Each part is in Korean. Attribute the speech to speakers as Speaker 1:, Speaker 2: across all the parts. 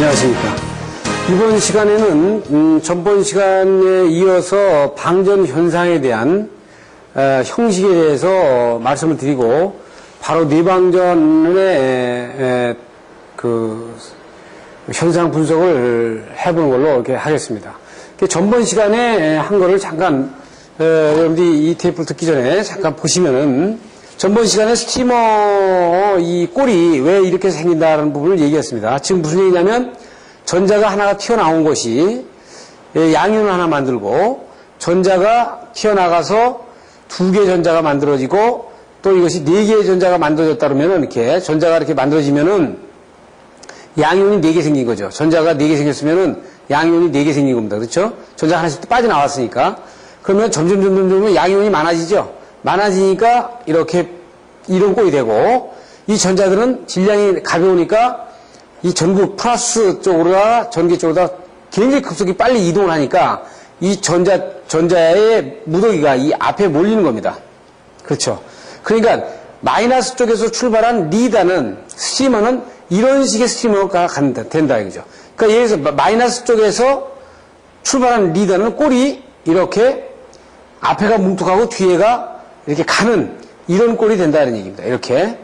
Speaker 1: 안녕하십니까. 이번 시간에는 음, 전번 시간에 이어서 방전 현상에 대한 어, 형식에 대해서 말씀을 드리고 바로 뇌방전의 에, 에, 그 현상 분석을 해보는 걸로 이렇게 하겠습니다. 그 전번 시간에 한 거를 잠깐 어, 여러분들이 이 테이프를 듣기 전에 잠깐 보시면은 전번 시간에 스티머 이 꼴이 왜 이렇게 생긴다는 부분을 얘기했습니다. 지금 무슨 얘기냐면 전자가 하나가 튀어나온 것이 예, 양윤을 하나 만들고 전자가 튀어나가서 두 개의 전자가 만들어지고 또 이것이 네 개의 전자가 만들어졌다 그러면은 이렇게 전자가 이렇게 만들어지면은 양이온이 네 개 생긴 거죠. 전자가 네 개 생겼으면은 양이온이 네 개 생긴 겁니다. 그렇죠? 전자 하나씩 빠져나왔으니까. 그러면 점점 점점 점점 양이온이 많아지죠. 많아지니까 이렇게 이런 꼴이 되고 이 전자들은 질량이 가벼우니까 이 전구 플러스 쪽으로다 전기 쪽으로 다 굉장히 급속히 빨리 이동을 하니까 이 전자 전자의 무더기가 이 앞에 몰리는 겁니다. 그렇죠. 그러니까 마이너스 쪽에서 출발한 리다는 스티머는 이런 식의 스티머가 간다, 된다 이거죠. 그러니까 들어서 마이너스 쪽에서 출발한 리다는 꼴이 이렇게 앞에가 뭉툭하고 뒤에가 이렇게 가는 이런 꼴이 된다는 얘기입니다. 이렇게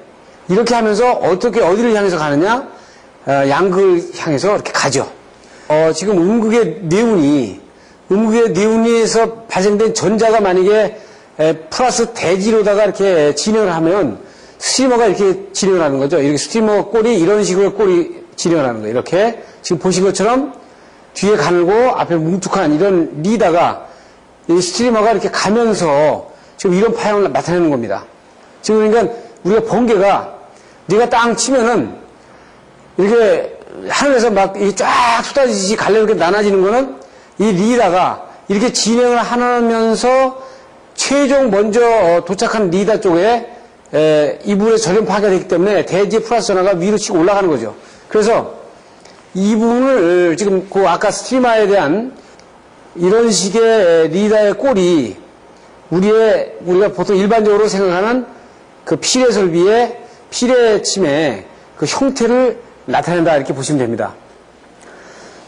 Speaker 1: 이렇게 하면서 어떻게 어디를 향해서 가느냐? 어, 양극을 향해서 이렇게 가죠. 어, 지금 음극의 네운이 음극의 네운에서 발생된 전자가 만약에 에, 플러스 대지로다가 이렇게 진행을 하면 스티머가 이렇게 진행을 하는 거죠. 이렇게 스티머 꼴이 이런 식으로 꼴이 진행을 하는 거예요. 이렇게 지금 보신 것처럼 뒤에 가늘고 앞에 뭉툭한 이런 리다가 이 스트리머가 이렇게 가면서 지금 이런 파형을 나타내는 겁니다. 지금 그러니까 우리가 번개가 네가 땅 치면은 이렇게 하늘에서 막쫙 쏟아지지 갈래 이렇게 나눠지는 거는 이 리다가 이렇게 진행을 하면서 최종 먼저 도착한 리다 쪽에 에, 이부분에 전염 파괴가 되기 때문에 대지 플러스 전화가 위로 치고 올라가는 거죠. 그래서 이 부분을 지금 그 아까 스트리마에 대한 이런 식의 리다의 꼴이 우리의 우리가 보통 일반적으로 생각하는 그 피뢰 설비의 피뢰 침의 그 형태를 나타낸다 이렇게 보시면 됩니다.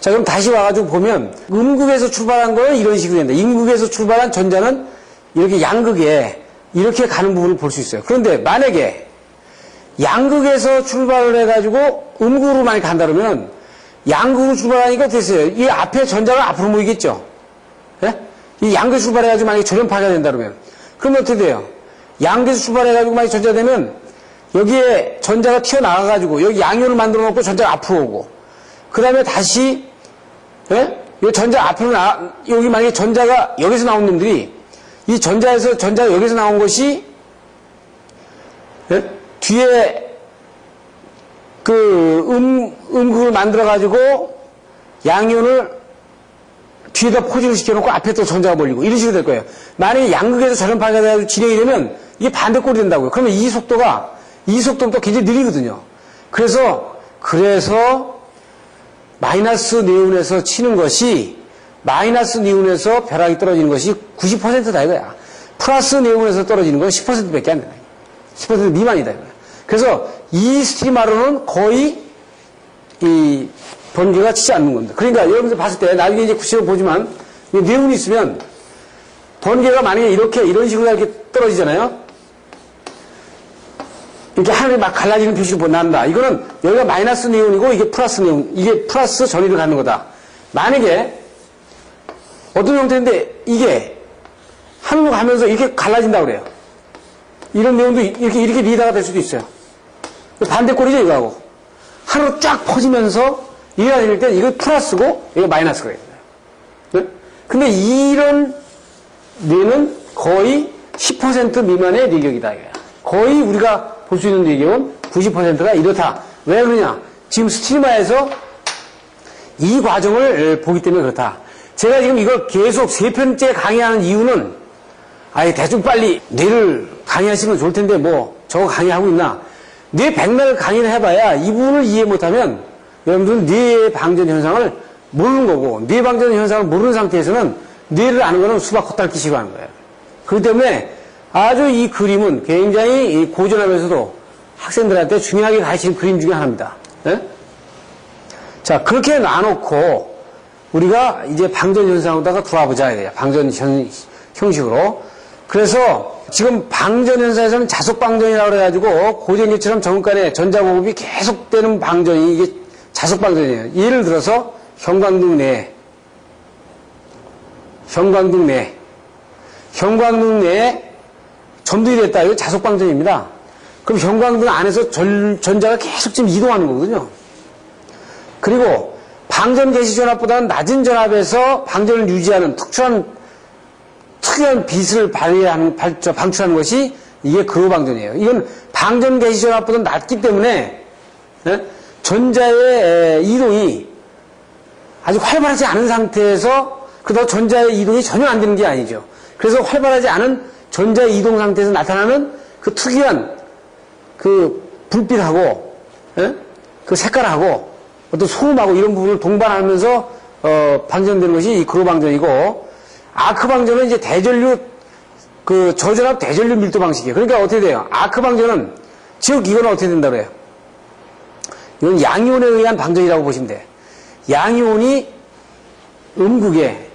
Speaker 1: 자 그럼 다시 와가지고 보면 음극에서 출발한 거는 이런 식으로 된다. 임극에서 출발한 전자는 이렇게 양극에 이렇게 가는 부분을 볼 수 있어요. 그런데 만약에 양극에서 출발을 해가지고 음극으로 많이 간다 그러면 양극으로 출발하니까 됐어요. 이 앞에 전자가 앞으로 모이겠죠. 예? 이 양극 출발해가지고 만약에 전염파괴가 된다 그러면 그러면 어떻게 돼요? 양극에서 출발해가지고 만약에 전자되면 여기에 전자가 튀어나와가지고 여기 양이온을 만들어 놓고 전자가 앞으로 오고 그 다음에 다시 예? 이 전자 앞으로 나 여기 만약에 전자가 여기서 나온 놈들이 이 전자에서 전자가 여기서 나온 것이 예? 뒤에 그 음, 음극을 만들어가지고 양이온을 뒤에다 포진을 시켜놓고 앞에 또 전자가 몰리고 이런 식으로 될 거예요. 만약에 양극에서 전염파가 돼가지고 진행이 되면 이게 반대꼴이 된다고요. 그러면 이 속도가 이 속도가 굉장히 느리거든요. 그래서 그래서 마이너스 네온에서 치는 것이 마이너스 네온에서 벼락이 떨어지는 것이 90%다 이거야. 플러스 네온에서 떨어지는 건 10%밖에 안 된다. 10% 미만이다 이거야. 그래서 이 스티마로는 거의 이 번개가 치지 않는 겁니다. 그러니까 여러분들 봤을 때 나중에 이제 구체적으로 보지만 네온이 있으면 번개가 만약에 이렇게 이런 식으로 이렇게 떨어지잖아요. 이렇게 하늘이 막 갈라지는 표시를 본다. 이거는 여기가 마이너스 네온이고 이게 플러스 네온, 이게 플러스 전위를 갖는 거다. 만약에 어떤 형태인데 이게 하늘로 가면서 이렇게 갈라진다 그래요. 이런 내용도 이렇게 이렇게 리다가 될 수도 있어요. 반대 꼴이죠 이거하고 하늘로 쫙 퍼지면서 이가 다닐 때 이거 플러스고 이거 마이너스가 됩니다. 네? 근데 이런 뇌는 거의 10% 미만의 뇌격이다. 거의 우리가 볼 수 있는 뇌격은 90%가 이렇다. 왜 그러냐? 지금 스티마에서 이 과정을 보기 때문에 그렇다. 제가 지금 이걸 계속 세 편째 강의하는 이유는 아예 대충 빨리 뇌를 강의하시면 좋을 텐데 뭐 저거 강의하고 있나? 뇌 백날 강의를 해봐야 이 부분을 이해 못하면 여러분들은 뇌의 방전 현상을 모르는 거고 뇌 방전 현상을 모르는 상태에서는 뇌를 아는 거는 수박 식으로 하는 거예요. 그렇기 때문에 아주 이 그림은 굉장히 고전하면서도 학생들한테 중요하게 가르치는 그림 중에 하나입니다. 네? 자, 그렇게 나놓고 우리가 이제 방전 현상으로다가 들어와보자 이거야. 방전 현, 형식으로. 그래서 지금 방전 현상에서는 자속 방전이라고 그래가지고 고전기처럼 정근간에 전자공급이 계속되는 방전이 이게 자속 방전이에요. 예를 들어서 형광등 내, 형광등 내, 형광등 내에 전도이 됐다. 이거 자속 방전입니다. 그럼 형광등 안에서 전, 전자가 계속 지금 이동하는 거거든요. 그리고 방전 개시 전압보다는 낮은 전압에서 방전을 유지하는 특출한 특이한 빛을 발휘하는 방출하는 것이 이게 그로 방전이에요. 이건 방전 개시 전압보다 낮기 때문에 예? 전자의 에, 이동이 아주 활발하지 않은 상태에서 그다 전자의 이동이 전혀 안 되는 게 아니죠. 그래서 활발하지 않은 전자의 이동 상태에서 나타나는 그 특이한 그 불빛하고 예? 그 색깔하고 어떤 소음하고 이런 부분을 동반하면서 어, 방전되는 것이 이 그로 방전이고 아크 방전은 이제 대전류 그 저전압 대전류 밀도 방식이에요. 그러니까 어떻게 돼요? 아크 방전은 즉 이건 어떻게 된다고 해요? 이건 양이온에 의한 방전이라고 보시면 돼. 양이온이 음극에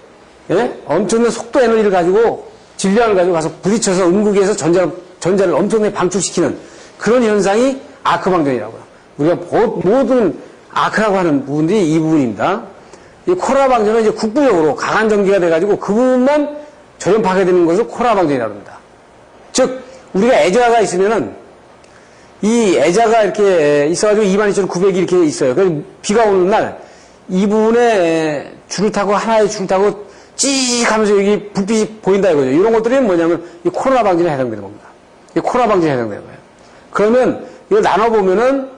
Speaker 1: 예? 엄청난 속도 에너지를 가지고 질량을 가지고 가서 부딪혀서 음극에서 전자, 전자를 엄청나게 방출시키는 그런 현상이 아크 방전이라고요. 우리가 모든 아크라고 하는 부분들이 이 부분입니다. 이 코라 방전은 이제 국부적으로 강한 전기가 돼가지고 그 부분만 전염파게 되는 것을 코라 방전이라고 합니다. 즉, 우리가 애자가 있으면은 이 애자가 이렇게 있어가지고 22,900이 이렇게 있어요. 그래서 비가 오는 날이 부분에 줄을 타고 하나의 줄을 타고 찌익 하면서 여기 불빛이 보인다 이거죠. 이런 것들이 뭐냐면 이 코로나 방진에 해당되는 겁니다. 이 코로나 방진에 해당되는 거예요. 그러면 이걸 나눠보면은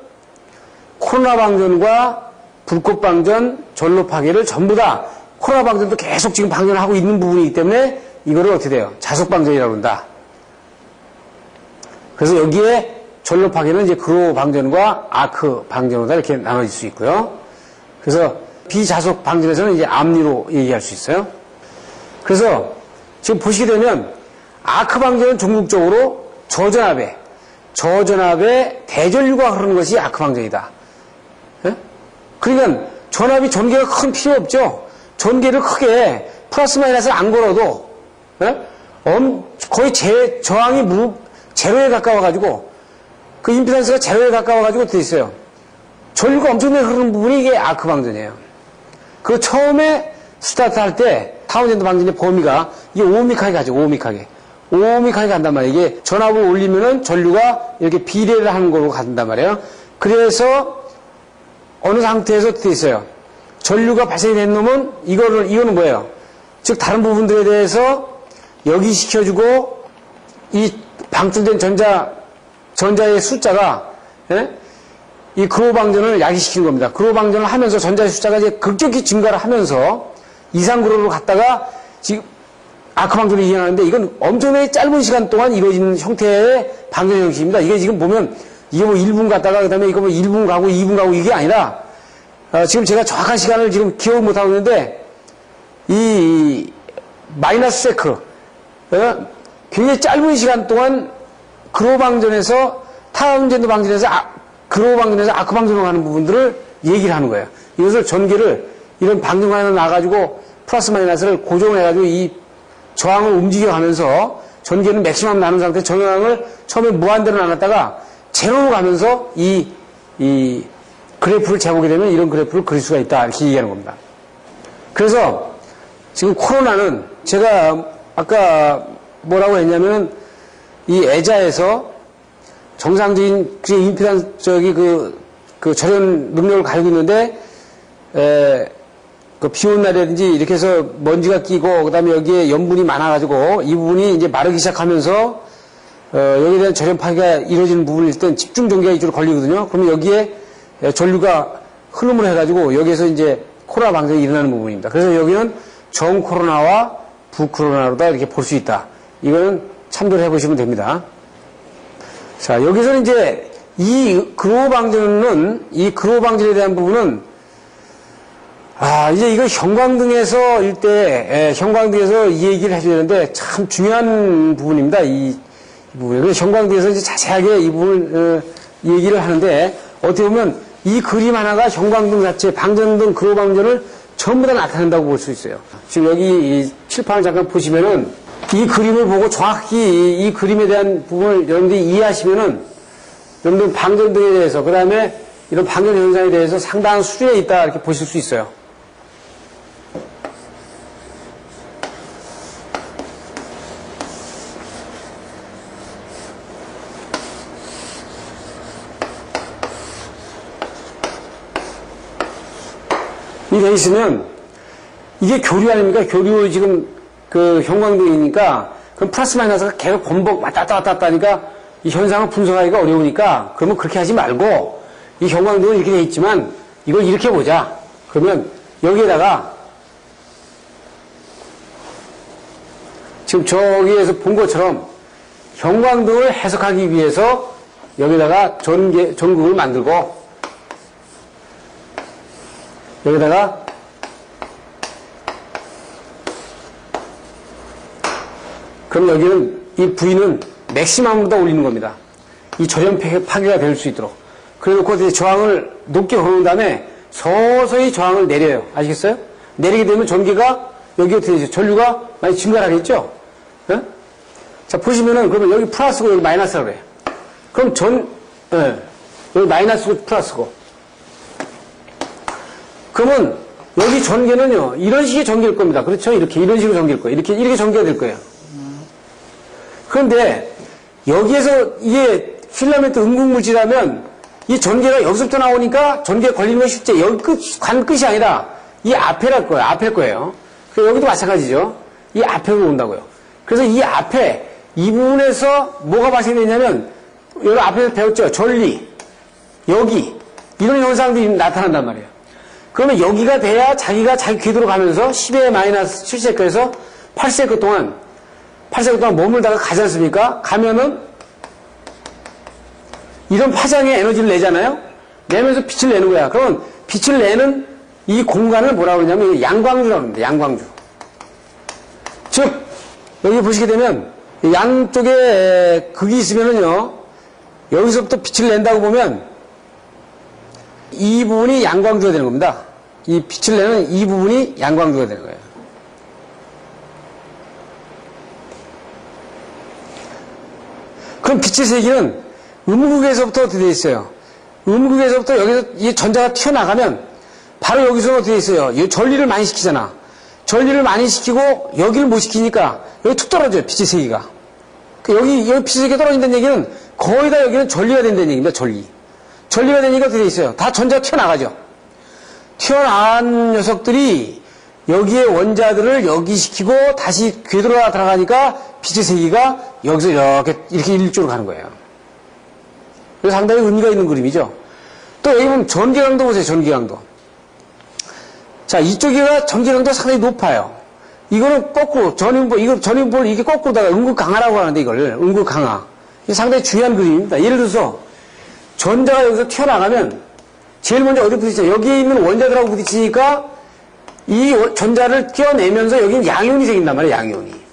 Speaker 1: 코로나 방전과 불꽃 방전, 전로 파괴를 전부 다 코로나 방전도 계속 지금 방전하고 있는 부분이기 때문에 이거를 어떻게 돼요? 자속 방전이라고 한다. 그래서 여기에 전로 파괴는 이제 그로 방전과 아크 방전으로 다 이렇게 나눠질 수 있고요. 그래서 비자속 방전에서는 이제 암리로 얘기할 수 있어요. 그래서 지금 보시게 되면 아크 방전은 전국적으로 저전압에 저전압에 대전류가 흐르는 것이 아크 방전이다. 예? 그러니까 전압이 전개가 큰 필요 없죠. 전개를 크게 플러스 마이너스를 안 걸어도 예? 거의 제, 저항이 무, 제로에 가까워가지고 그 임피던스가 제로에 가까워가지고 돼 있어요. 전류가 엄청나게 흐르는 부분이 이게 아크 방전이에요. 그 처음에 스타트 할 때 타운젠드 방전의 범위가 이게 ohmic하게 가죠. ohmic하게. ohmic하게 간단 말이에요. 이게 전압을 올리면은 전류가 이렇게 비례를 하는 걸로 간단 말이에요. 그래서 어느 상태에서 돼 있어요. 전류가 발생이 된 놈은 이거를 이거는 뭐예요? 즉 다른 부분들에 대해서 여기 시켜주고 이 방출된 전자 전자의 숫자가 예? 이 그로방전을 야기시키는 겁니다. 그로방전을 하면서 전자의 숫자가 이제 급격히 증가를 하면서 이상그로로 갔다가 지금 아크방전을 이행하는데 이건 엄청나게 짧은 시간 동안 이루어지는 형태의 방전 형식입니다. 이게 지금 보면 이게 뭐 1분 갔다가 그다음에 이거 뭐 1분 가고 2분 가고 이게 아니라 어 지금 제가 정확한 시간을 지금 기억을 못 하고 있는데 이 마이너스 sec 어? 굉장히 짧은 시간 동안 글로우 방전에서 타운젠드 방전에서 아, 글로우 방전에서 아크 방전으로 가는 부분들을 얘기를 하는 거예요. 이것을 전기를 이런 방전관에서 나가지고 플러스 마이너스를 고정해가지고 이 저항을 움직여가면서 전기는 맥시멈 나는 상태 저항을 처음에 무한대로 놔뒀다가 제로로 가면서 이, 이 그래프를 재보게 되면 이런 그래프를 그릴 수가 있다. 이렇게 얘기하는 겁니다. 그래서 지금 코로나는 제가 아까 뭐라고 했냐면 이 애자에서 정상적인 그 저기 그, 그 절연 능력을 가지고 있는데 에, 그비 오는 날이라든지 이렇게 해서 먼지가 끼고 그다음에 여기에 염분이 많아가지고 이 부분이 이제 마르기 시작하면서 어, 여기에 대한 절연 파괴가 이루어지는 부분일 땐 집중 전기가 이쪽으로 걸리거든요. 그러면 여기에 전류가 흐름을 해가지고 여기에서 이제 코로나 방전이 일어나는 부분입니다. 그래서 여기는 정 코로나와 부 코로나로 다 이렇게 볼 수 있다. 이거는 참조를 해보시면 됩니다. 자, 여기서는 이제 이 그로우 방전은, 이 그로우 방전에 대한 부분은, 아, 이제 이거 형광등에서 일대, 예, 형광등에서 이 얘기를 해줘야 되는데 참 중요한 부분입니다. 이, 이 부분. 그래서 형광등에서 이제 자세하게 이 부분을, 어, 얘기를 하는데 어떻게 보면 이 그림 하나가 형광등 자체, 방전등, 그로방전을 전부 다 나타낸다고 볼 수 있어요. 지금 여기 이 칠판을 잠깐 보시면은 이 그림을 보고 정확히 이, 이 그림에 대한 부분을 여러분들이 이해하시면은 여러분들 방전 등에 대해서 그 다음에 이런 방전 현상에 대해서 상당한 수준에 있다 이렇게 보실 수 있어요. 이돼 있으면 이게 교류 아닙니까? 교류 지금 그 형광등이니까 그럼 플러스 마이너스가 계속 번복 왔다 갔다 왔다 갔다 하니까 이 현상을 분석하기가 어려우니까 그러면 그렇게 하지 말고 이 형광등은 이렇게 돼 있지만 이걸 이렇게 보자. 그러면 여기에다가 지금 저기에서 본 것처럼 형광등을 해석하기 위해서 여기다가 전개, 전극을 만들고 여기다가 그럼 여기는 이 V는 맥시멈보다 올리는 겁니다. 이 저점 파괴가 될 수 있도록. 그래놓고 이제 저항을 높게 걸어놓은 다음에 서서히 저항을 내려요. 아시겠어요? 내리게 되면 전기가 여기 어떻게 되죠? 전류가 많이 증가를 하겠죠? 예? 자, 보시면은 그러면 여기 플러스고 여기 마이너스라고 그래요. 그럼 전, 예, 여기 마이너스고 플러스고. 그러면 여기 전개는요, 이런 식의 전개일 겁니다. 그렇죠? 이렇게, 이런 식으로 전개일 거예요. 이렇게, 이렇게 전개가 될 거예요. 그런데 여기에서 이게 필라멘트 응급물질하면 이 전개가 여기서부터 나오니까 전개가 걸리는 건 쉽지. 여기 끝, 관 끝이 아니라 이 앞에랄 거예요. 앞에 거예요. 그 여기도 마찬가지죠. 이 앞에로 온다고요. 그래서 이 앞에 이 부분에서 뭐가 발생되냐면 여기 앞에서 배웠죠. 전리. 여기. 이런 현상들이 나타난단 말이에요. 그러면 여기가 돼야 자기가 자기 궤도로 가면서 10의 마이너스 7세크에서 8세크 동안 8세크 동안 머물다가 가지 않습니까? 가면은 이런 파장의 에너지를 내잖아요? 내면서 빛을 내는 거야. 그러면 빛을 내는 이 공간을 뭐라고 그러냐면 양광주라고 합니다. 양광주. 즉, 여기 보시게 되면 양쪽에 극이 있으면은요, 여기서부터 빛을 낸다고 보면 이 부분이 양광주가 되는 겁니다. 이 빛을 내는 이 부분이 양광주가 되는 거예요. 그럼 빛의 세기는 음극에서부터 어떻게 되어 있어요? 음극에서부터 여기서 이 전자가 튀어나가면 바로 여기서 어떻게 있어요? 이 전리를 많이 시키잖아. 전리를 많이 시키고 여기를 못 시키니까 여기 툭 떨어져요. 빛의 세기가. 그 여기, 여기 빛의 세기가 떨어진다는 얘기는 거의 다 여기는 전리가 된다는 얘기입니다. 전리. 전리가 되니까 어떻게 있어요? 다 전자가 튀어나가죠. 튀어나간 녀석들이 여기에 원자들을 여기 시키고 다시 궤도로 들어가니까 빛의 세기가 여기서 이렇게 이렇게 일조로 가는 거예요. 그래서 상당히 의미가 있는 그림이죠. 또 여기 보면 전기강도 보세요. 전기강도. 자 이쪽이가 전기강도가 상당히 높아요. 이거는 거꾸로 전인볼 이거 전인볼 이게 거꾸로다가 음극 강화라고 하는데 이걸 음극 강화. 이게 상당히 중요한 그림입니다. 예를 들어서 전자가 여기서 튀어나가면 제일 먼저 어디 부딪히죠? 여기에 있는 원자들하고 부딪히니까 이 전자를 띄어내면서 여기는 양이온이 생긴단 말이에요, 양이온이.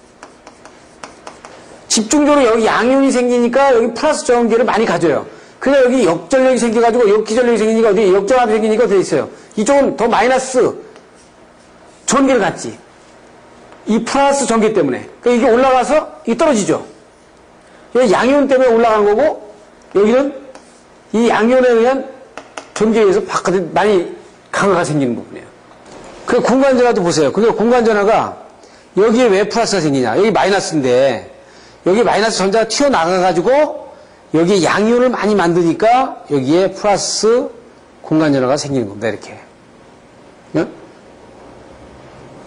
Speaker 1: 집중적으로 여기 양이온이 생기니까 여기 플러스 전기를 많이 가져요. 그래서 여기 역전력이 생겨가지고 역기전력이 생기니까 어디 역전압이 생기니까 어떻게 있어요? 이쪽은 더 마이너스 전기를 갖지. 이 플러스 전기 때문에. 그러니까 이게 올라가서 이 떨어지죠. 여기 양이온 때문에 올라간 거고 여기는 이 양이온에 의한 전기에 의해서 바깥에 많이 강화가 생기는 부분이에요. 그 공간전화도 보세요. 그게 공간전화가 여기에 왜 플러스가 생기냐. 여기 마이너스인데 여기 마이너스 전자가 튀어나가가지고 여기에 양이온을 많이 만드니까 여기에 플러스 공간 전화가 생기는 겁니다. 이렇게. 네?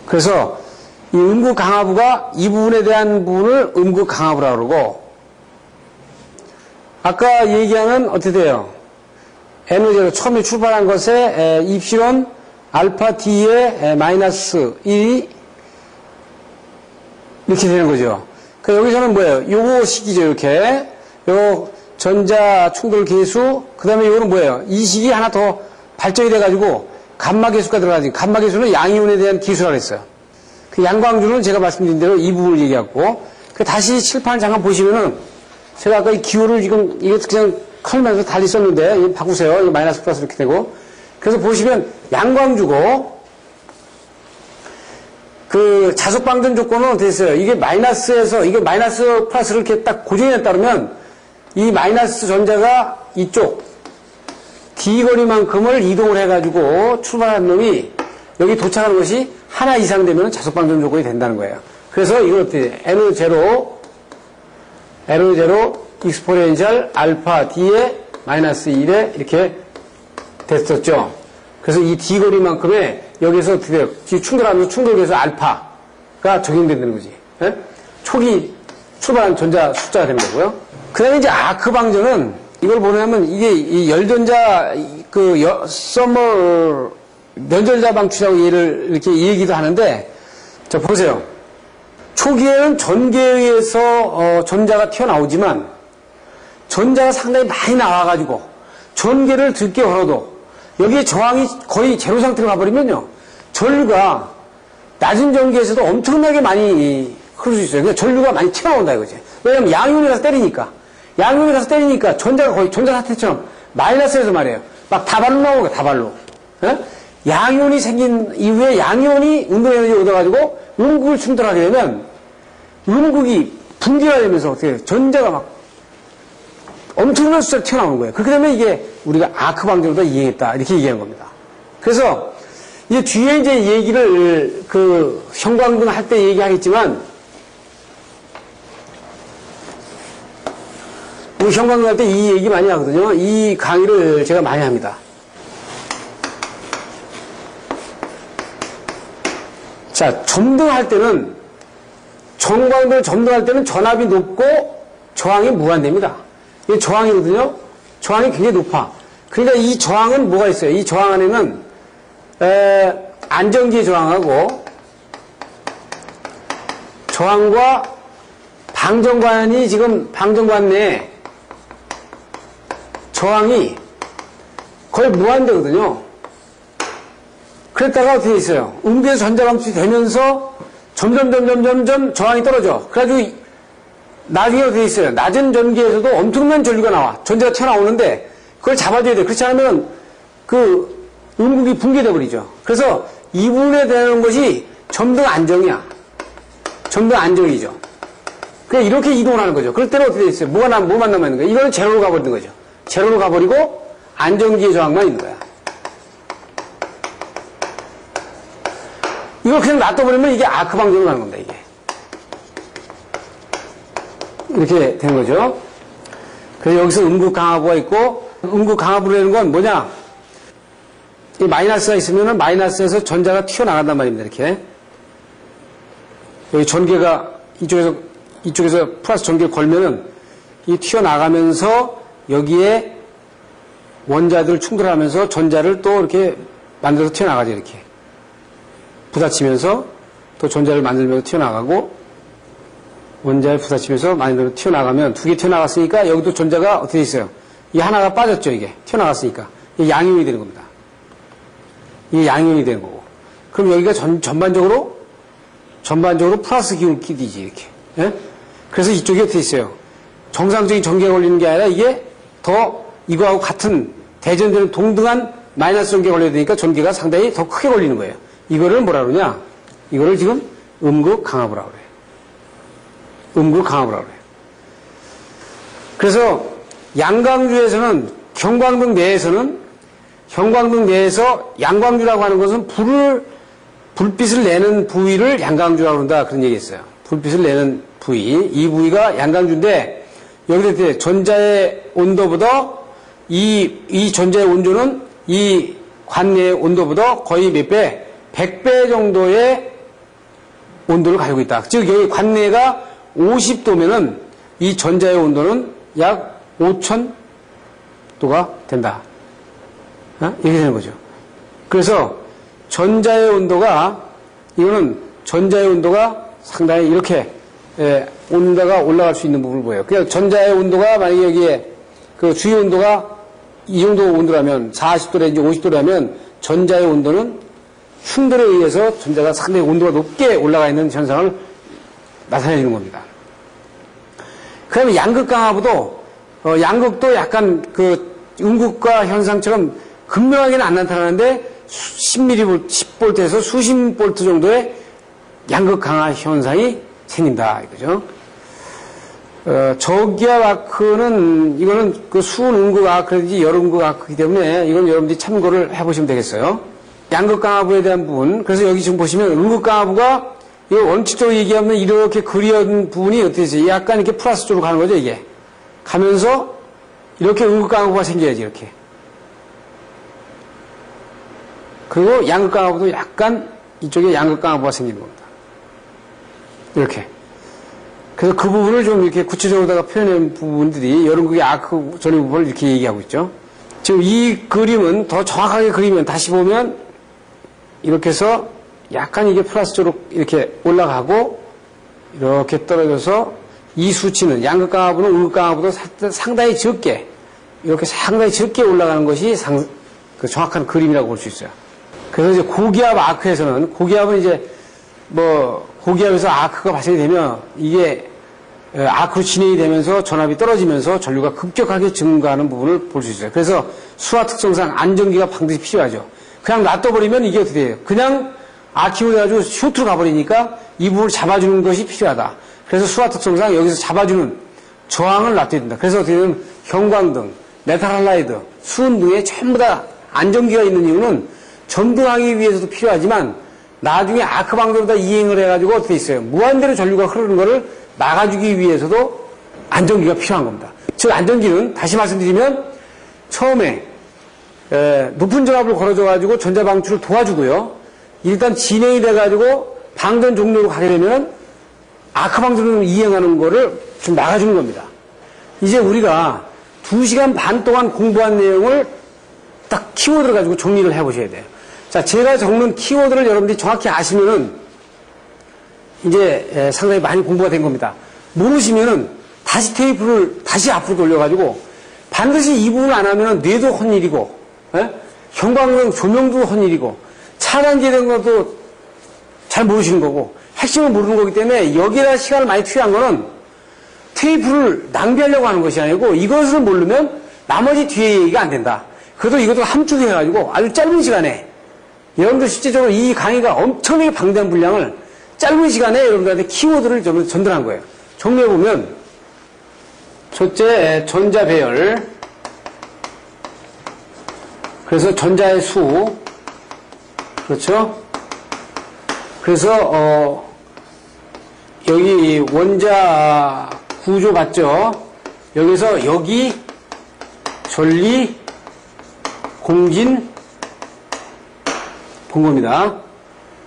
Speaker 1: 그래서 이 음극 강화부가 이 부분에 대한 부분을 음극 강화부라고 그러고 아까 얘기하는 어떻게 돼요? 에너지를 처음에 출발한 것에 입시론 알파 D의 마이너스 1이 이렇게 되는 거죠. 그 여기서는 뭐예요? 요거 식이죠, 이렇게. 요 전자 충돌 계수, 그 다음에 요거는 뭐예요? 이 식이 하나 더 발전이 돼가지고 감마 계수가 들어가지. 감마 계수는 양이온에 대한 기수라고 했어요. 그 양광주는 제가 말씀드린 대로 이 부분을 얘기했고, 그 다시 칠판 잠깐 보시면은 제가 아까 이 기호를 지금 이거 그냥 칼만에서 달리 썼는데 바꾸세요. 이거 마이너스 플러스 이렇게 되고. 그래서 보시면 양광주고 그 자석방전 조건은 어떻게 됐어요? 이게 마이너스에서 이게 마이너스 플러스를 이렇게 딱 고정에 따르면 이 마이너스 전자가 이쪽 d 거리만큼을 이동을 해가지고 출발한 놈이 여기 도착하는 것이 하나 이상 되면 자석방전 조건이 된다는 거예요. 그래서 이걸 어떻게 돼? n0 n0 exponential 알파 d에 마이너스 1에 이렇게 됐었죠. 그래서 이 d 거리만큼의 여기서 충돌하면서 충돌해서 알파가 적용된다는 거지. 예? 초기 출발한 전자 숫자가 되는 거고요. 그 다음에 이제 아크 방전은 이걸 보면 이게 이 열전자 그 여, 서머 면전자 방출이라고 얘를 이렇게 얘기도 하는데 자 보세요. 초기에는 전기에 의해서 어, 전자가 튀어나오지만 전자가 상당히 많이 나와가지고 전기를 들게 걸어도 여기에 저항이 거의 제로 상태로 가버리면요 전류가 낮은 전기에서도 엄청나게 많이 흐를 수 있어요. 그러니까 전류가 많이 튀어나온다 이거지. 왜냐면 양이온이라서 때리니까 양이온이라서 때리니까 전자가 거의 전자 사태처럼 마이너스에서 말이에요. 막 다발로 거야 다발로. 예? 양이온이 생긴 이후에 양이온이 운동 에너지 얻어가지고 음극을 충돌하게 되면 음극이 붕괴가 되면서 어떻게 전자가 막 엄청난 숫자로 튀어나오는 거예요. 그렇게 되면 이게 우리가 아크 방정으로 이해했다. 이렇게 얘기하는 겁니다. 그래서 이제 뒤에 이제 얘기를 그 형광등 할 때 얘기하겠지만 우리 형광등 할 때 이 얘기 많이 하거든요. 이 강의를 제가 많이 합니다. 자, 점등할 때는 전광등을 점등할 때는 전압이 높고 저항이 무한대입니다. 이게 저항이거든요. 저항이 굉장히 높아. 그러니까 이 저항은 뭐가 있어요? 이 저항 안에는 에, 안정기의 저항하고 저항과 방정관이 지금 방정관 내에 저항이 거의 무한대거든요. 그랬다가 어떻게 있어요? 음계에서 전자방출이 되면서 점점 점점 점점 저항이 떨어져. 그래가지고 나중에 어떻게 있어요? 낮은 전기에서도 엄청난 전류가 나와. 전자가 튀어나오는데 그걸 잡아줘야 돼. 그렇지 않으면 그 음극이 붕괴돼 버리죠. 그래서 이 부분에 대한 것이 점등 안정이야. 점등 안정이죠. 그냥 이렇게 이동을 하는 거죠. 그럴 때는 어떻게 돼 있어요? 뭐가 남, 뭐만 남아있는 거야? 이거는 제로로 가버리는 거죠. 제로로 가버리고 안정기의 저항만 있는 거야. 이걸 그냥 놔둬버리면 이게 아크 방정으로 가는 겁니다, 이게. 이렇게 된 거죠. 그래서 여기서 음극 강화부가 있고, 음극 강화부라는 건 뭐냐? 이 마이너스가 있으면 마이너스에서 전자가 튀어나간단 말입니다, 이렇게. 여기 전개가 이쪽에서, 이쪽에서 플러스 전개를 걸면은 이 튀어나가면서 여기에 원자들 충돌하면서 전자를 또 이렇게 만들어서 튀어나가죠, 이렇게. 부딪히면서 또 전자를 만들면서 튀어나가고 원자에 부딪히면서 만들어 튀어나가면 두 개 튀어나갔으니까 여기도 전자가 어떻게 있어요? 이 하나가 빠졌죠, 이게. 튀어나갔으니까. 이게 양이온이 되는 겁니다. 이게 양이온이 되는 거고. 그럼 여기가 전, 전반적으로, 전반적으로 플러스 기울기이지, 이렇게. 예? 그래서 이쪽이 어떻게 있어요? 정상적인 전기가 걸리는 게 아니라 이게 더 이거하고 같은 대전되는 동등한 마이너스 전기가 걸려야 되니까 전기가 상당히 더 크게 걸리는 거예요. 이거를 뭐라 그러냐? 이거를 지금 음극 강압이라고 그래요. 음극 강압이라고 그래요. 그래서 양광주에서는 경광등 내에서는 형광등 내에서 양광주라고 하는 것은 불을 불빛을 내는 부위를 양광주라고 한다 그런 얘기 했어요. 불빛을 내는 부위 이 부위가 양광주인데 여기서 전자의 온도보다 이, 이 전자의 온도는 이 관내의 온도보다 거의 몇 배? 100배 정도의 온도를 가지고 있다. 즉, 여기 관내가 50도면은 이 전자의 온도는 약 5000도가 된다. 어? 이렇게 되는 거죠. 그래서 전자의 온도가, 이거는 전자의 온도가 상당히 이렇게, 예, 온도가 올라갈 수 있는 부분을 보여요. 그냥 전자의 온도가 만약에 여기에 그 주위 온도가 이 정도 온도라면 40도라든지 50도라면 전자의 온도는 충돌에 의해서 전자가 상당히 온도가 높게 올라가 있는 현상을 나타내는 겁니다. 그러면 양극 강화부도 어, 양극도 약간 그 음극과 현상처럼 극명하게는 안 나타나는데 10mm, 10볼트에서 수십 볼트 정도의 양극 강화 현상이 생긴다 이거죠. 어, 저기압 아크는 이거는 그 수은 음극 아크든지 열음극 아크이기 때문에 이건 여러분들이 참고를 해보시면 되겠어요. 양극 강화부에 대한 부분. 그래서 여기 지금 보시면 음극 강화부가 이 원칙적으로 얘기하면 이렇게 그리운 부분이 어떻게 되지? 약간 이렇게 플러스 쪽으로 가는 거죠 이게. 가면서 이렇게 음극 강화부가 생겨야지 이렇게. 그리고 양극 강화부도 약간 이쪽에 양극 강화부가 생기는 겁니다. 이렇게. 그래서 그 부분을 좀 이렇게 구체적으로다가 표현한 부분들이 여름극의 아크 전의 부분을 이렇게 얘기하고 있죠. 지금 이 그림은 더 정확하게 그리면 다시 보면 이렇게 해서 약간 이게 플러스 쪽으로 이렇게 올라가고 이렇게 떨어져서 이 수치는 양극 강화부는 음극 강화부도 상당히 적게 이렇게 상당히 적게 올라가는 것이 상, 그 정확한 그림이라고 볼 수 있어요. 그래서 이제 고기압 아크에서는 고기압은 이제 뭐 고기압에서 아크가 발생이 되면 이게 아크로 진행이 되면서 전압이 떨어지면서 전류가 급격하게 증가하는 부분을 볼 수 있어요. 그래서 수하 특성상 안정기가 반드시 필요하죠. 그냥 놔둬버리면 이게 어떻게 돼요? 그냥 아크로 해가지고 쇼트로 가버리니까 이 부분을 잡아주는 것이 필요하다. 그래서 수하 특성상 여기서 잡아주는 저항을 놔둬야 된다. 그래서 어떻게 되면 형광등, 메탈 할라이드, 수은등에 전부 다 안정기가 있는 이유는 점등하기 위해서도 필요하지만 나중에 아크 방전으로 다 이행을 해가지고 어떻게 있어요? 무한대로 전류가 흐르는 것을 막아주기 위해서도 안정기가 필요한 겁니다. 즉 안정기는 다시 말씀드리면 처음에 에, 높은 전압을 걸어줘가지고 전자 방출을 도와주고요. 일단 진행이 돼가지고 방전 종료로 가게 되면 아크 방전을 이행하는 거를 좀 막아주는 겁니다. 이제 우리가 2시간 반 동안 공부한 내용을 딱 키워드를 가지고 정리를 해보셔야 돼요. 자, 제가 적는 키워드를 여러분들이 정확히 아시면은 이제 상당히 많이 공부가 된 겁니다. 모르시면은 다시 테이프를 다시 앞으로 돌려가지고 반드시 이 부분을 안 하면 뇌도 헛일이고 에? 형광등 조명도 헛일이고 차단기에 대한 것도 잘 모르시는 거고 핵심을 모르는 거기 때문에 여기에다 시간을 많이 투여한 거는 테이프를 낭비하려고 하는 것이 아니고 이것을 모르면 나머지 뒤에 얘기가 안 된다. 그래도 이것도 함축해 가지고 아주 짧은 시간에 여러분들 실제적으로 이 강의가 엄청나게 방대한 분량을 짧은 시간에 여러분들한테 키워드를 좀 전달한 거예요. 정리해 보면, 첫째, 전자 배열. 그래서 전자의 수. 그렇죠? 그래서, 어, 여기 원자 구조 봤죠? 여기서 여기 전리, 공진, 본 겁니다.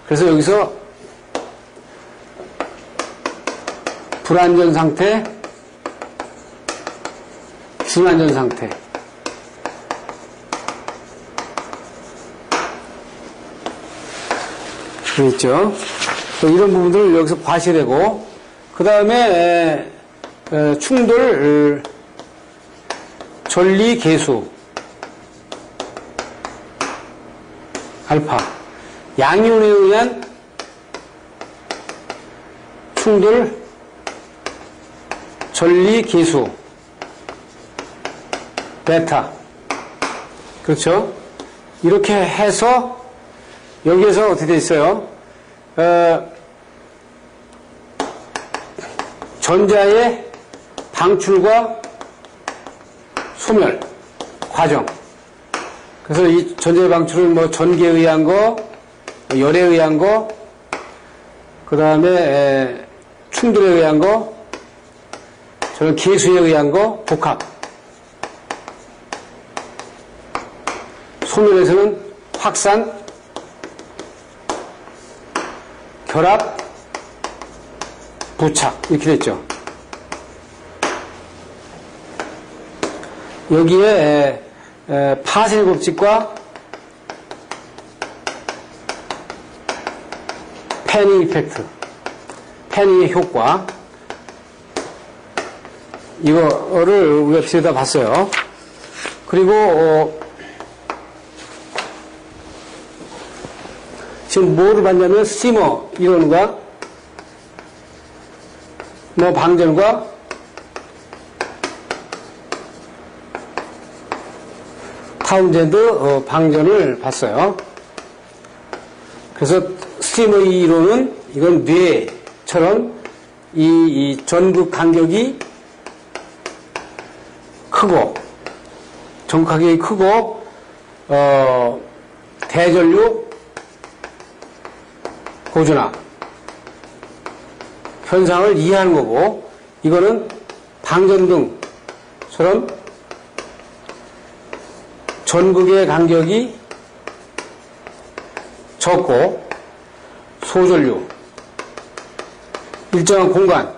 Speaker 1: 그래서 여기서 불안전 상태, 중안전 상태. 그랬죠. 이런 부분들을 여기서 과시되고, 그 다음에 충돌 전리 계수 알파 양이온에 의한 충돌 전리 계수 베타 그렇죠? 이렇게 해서 여기에서 어떻게 돼 있어요? 어, 전자의 방출과 소멸 과정. 그래서 이 전자의 방출은 뭐 전기에 의한 거, 뭐 열에 의한 거, 그 다음에 충돌에 의한 거, 저는 계수에 의한 거, 복합. 소멸에서는 확산, 결합, 부착 이렇게 됐죠. 여기에 파쇄 법칙과 패닝 이펙트, 패닝의 효과 이거를 우리가 들여다봤어요. 그리고 어, 지금 뭐를 봤냐면 스트리머 이론과 뭐 방전과 타운젠드 어, 방전을 봤어요. 그래서 스트리머의 이론은 이건 뇌처럼 이, 이 전극 간격이 크고 간격이 크고 어, 대전류 고전압 현상을 이해하는 거고 이거는 방전등처럼 전극의 간격이 적고 소전류 일정한 공간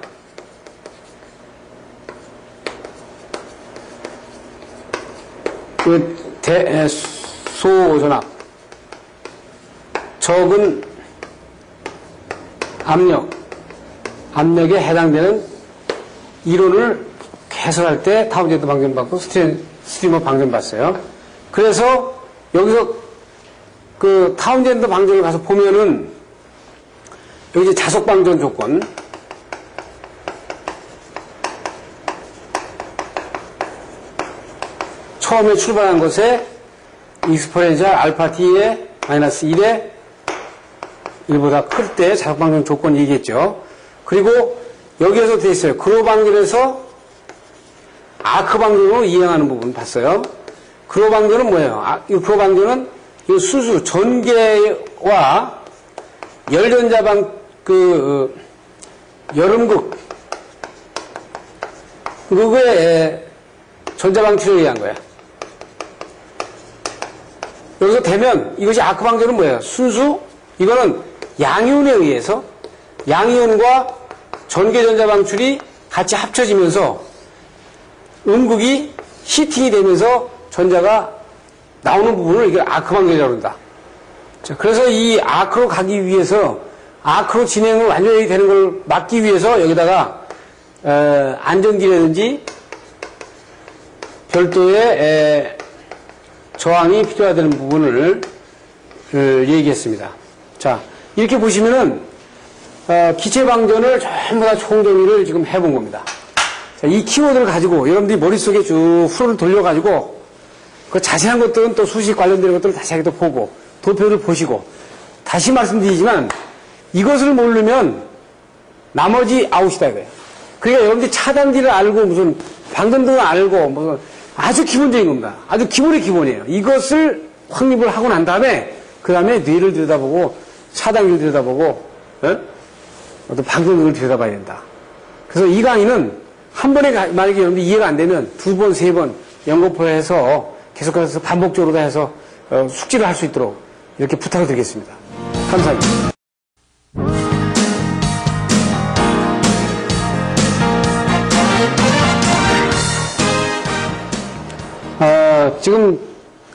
Speaker 1: 그 대, 에, 소전압 적은 압력 압력에 해당되는 이론을 해설할 때 타운젠드 방전 봤고 스트리, 스트리머 방전 봤어요. 그래서 여기서 그 타운젠드 방전을 가서 보면은 여기 이제 자속 방전 조건 처음에 출발한 것에 익스포넨셜 알파 t의 마이너스 1에 1보다 클 때 자석 방전 조건 얘기했죠. 그리고 여기에서 돼 있어요. 그로 방전에서 아크 방전으로 이행하는 부분 봤어요. 그로 방전은 뭐예요? 아, 이 그로 방전은 이 수수 전개와 열전자방 그 어, 여름극 극의 전자방출에 의한 거야. 여기서 되면 이것이 아크 방전은 뭐예요? 순수 이거는 양이온에 의해서 양이온과 전개전자 방출이 같이 합쳐지면서 음극이 히팅이 되면서 전자가 나오는 부분을 이게 아크 방전이라고 한다. 자, 그래서 이 아크로 가기 위해서 아크로 진행을 완전히 되는 걸 막기 위해서 여기다가 에, 안전기라든지 별도의 에, 저항이 필요하다는 부분을 어, 얘기했습니다. 자, 이렇게 보시면은 어, 기체 방전을 전부 다 총정리를 지금 해본 겁니다. 자, 이 키워드를 가지고 여러분들이 머릿속에 쭉 풀을 돌려가지고 그 자세한 것들은 또 수식 관련된 것들을 다시 또 보고 도표를 보시고 다시 말씀드리지만 이것을 모르면 나머지 아웃이다 이거예요. 그러니까 여러분들이 차단기를 알고 무슨 방전등을 알고 무슨 아주 기본적인 겁니다. 아주 기본의 기본이에요. 이것을 확립을 하고 난 다음에 그 다음에 뇌를 들여다보고 차단기를 들여다보고 예? 어떤 방전등을 들여다봐야 된다. 그래서 이 강의는 한 번에 가- 만약에 여러분들이 이해가 안 되면 두 번, 세 번 연거푸를 해서 계속해서 반복적으로 해서 어, 숙지를 할 수 있도록 이렇게 부탁을 드리겠습니다. 감사합니다. 어, 지금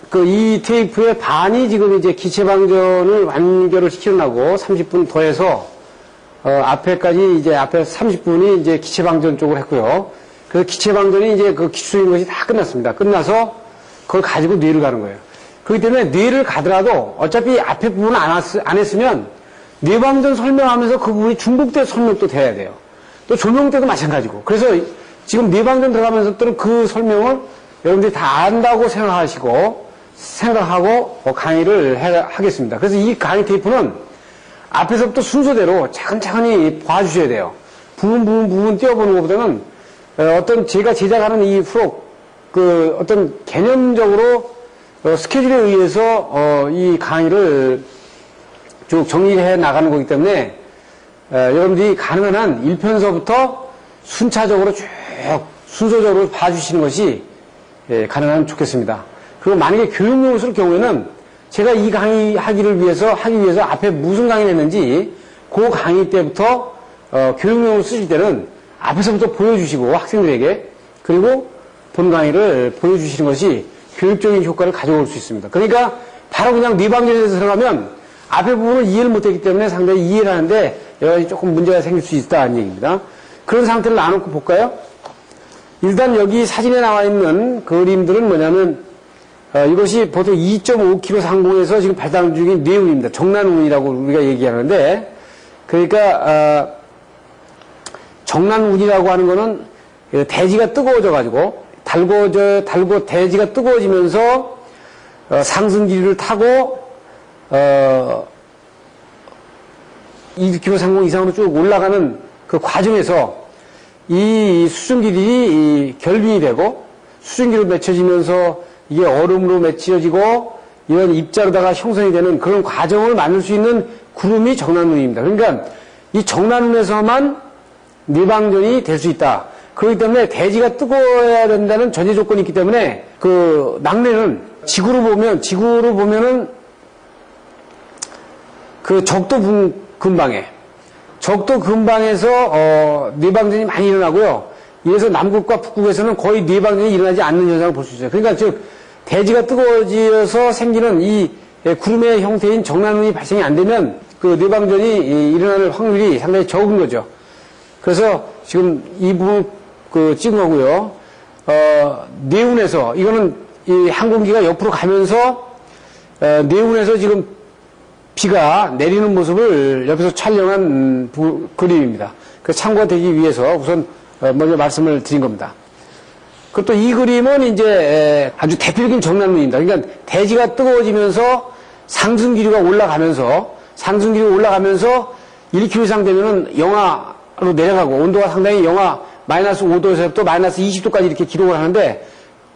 Speaker 1: 그 이 테이프의 반이 지금 이제 기체 방전을 완결을 시켜나고 30분 더해서 어, 앞에까지 이제 앞에 30분이 이제 기체 방전 쪽을 했고요. 그래서 기체 방전이 이제 그 기초적인 것이 다 끝났습니다. 끝나서 그걸 가지고 뇌를 가는 거예요. 그렇기 때문에 뇌를 가더라도 어차피 앞에 부분을 안, 했, 안 했으면 뇌방전 설명하면서 그 부분이 중복돼 설명도 돼야 돼요. 또 조명 때도 마찬가지고. 그래서 지금 뇌방전 들어가면서 또는 그 설명을 여러분들이 다 안다고 생각하시고 생각하고 어, 강의를 해- 하겠습니다. 그래서 이 강의 테이프는 앞에서부터 순서대로 차근차근히 봐주셔야 돼요. 부분 부분 부분 띄워보는 것보다는 어, 어떤 제가 제작하는 이 프로 그 어떤 개념적으로 어, 스케줄에 의해서 어, 이 강의를 쭉 정리해 나가는 거기 때문에 어, 여러분들이 가능한 한 1편서부터 순차적으로 쭉 순서적으로 봐주시는 것이 예, 가능하면 좋겠습니다. 그리고 만약에 교육용으로 쓸 경우에는 제가 이 강의 하기를 위해서 하기 위해서 앞에 무슨 강의를 했는지 그 강의 때부터 어, 교육용으로 쓰실 때는 앞에서부터 보여주시고 학생들에게 그리고 본 강의를 보여주시는 것이 교육적인 효과를 가져올 수 있습니다. 그러니까 바로 그냥 네방전에서 들어가면 앞에 부분을 이해를 못했기 때문에 상당히 이해를 하는데 여러 가지 조금 문제가 생길 수 있다는 얘기입니다. 그런 상태를 나눠놓고 볼까요? 일단 여기 사진에 나와 있는 그림들은 뭐냐면 어, 이것이 보통 2.5km 상공에서 지금 발달 중인 내운입니다. 정난운이라고 우리가 얘기하는데 그러니까 어, 정난운이라고 하는 거는 그 대지가 뜨거워져 가지고 달궈져 달고 대지가 뜨거워지면서 어, 상승기류를 타고 어, 1km 상공 이상으로 쭉 올라가는 그 과정에서 이 수증기들이 이 결빙이 되고 수증기로 맺혀지면서 이게 얼음으로 맺혀지고 이런 입자로다가 형성이 되는 그런 과정을 만들 수 있는 구름이 정난운입니다. 그러니까 이 정난운에서만 내방전이 될 수 있다. 그렇기 때문에 대지가 뜨거워야 된다는 전제 조건이 있기 때문에 그 낙뢰는 지구로 보면 지구로 보면은 그 적도 분- 근방에 적도 근방에서 어, 내방전이 많이 일어나고요. 이래서 남극과 북극에서는 거의 내방전이 일어나지 않는 현상을 볼 수 있어요. 그러니까 즉 대지가 뜨거워져서 생기는 이 예, 구름의 형태인 정난운이 발생이 안 되면 그 내방전이 이, 일어날 확률이 상당히 적은 거죠. 그래서 지금 이 부분 그 찍은 거고요. 어, 내운에서 이거는 이 항공기가 옆으로 가면서 어, 내운에서 지금 비가 내리는 모습을 옆에서 촬영한 음, 부- 그림입니다. 그 참고가 되기 위해서 우선 어, 먼저 말씀을 드린 겁니다. 그리고 또이 그림은 이제 에, 아주 대표적인 정난운입니다. 그러니까 대지가 뜨거워지면서 상승 기류가 올라가면서 상승 기류가 올라가면서 1km 이상 되면은 영하로 내려가고 온도가 상당히 영하 마이너스 5도에서부터 마이너스 20도까지 이렇게 기록을 하는데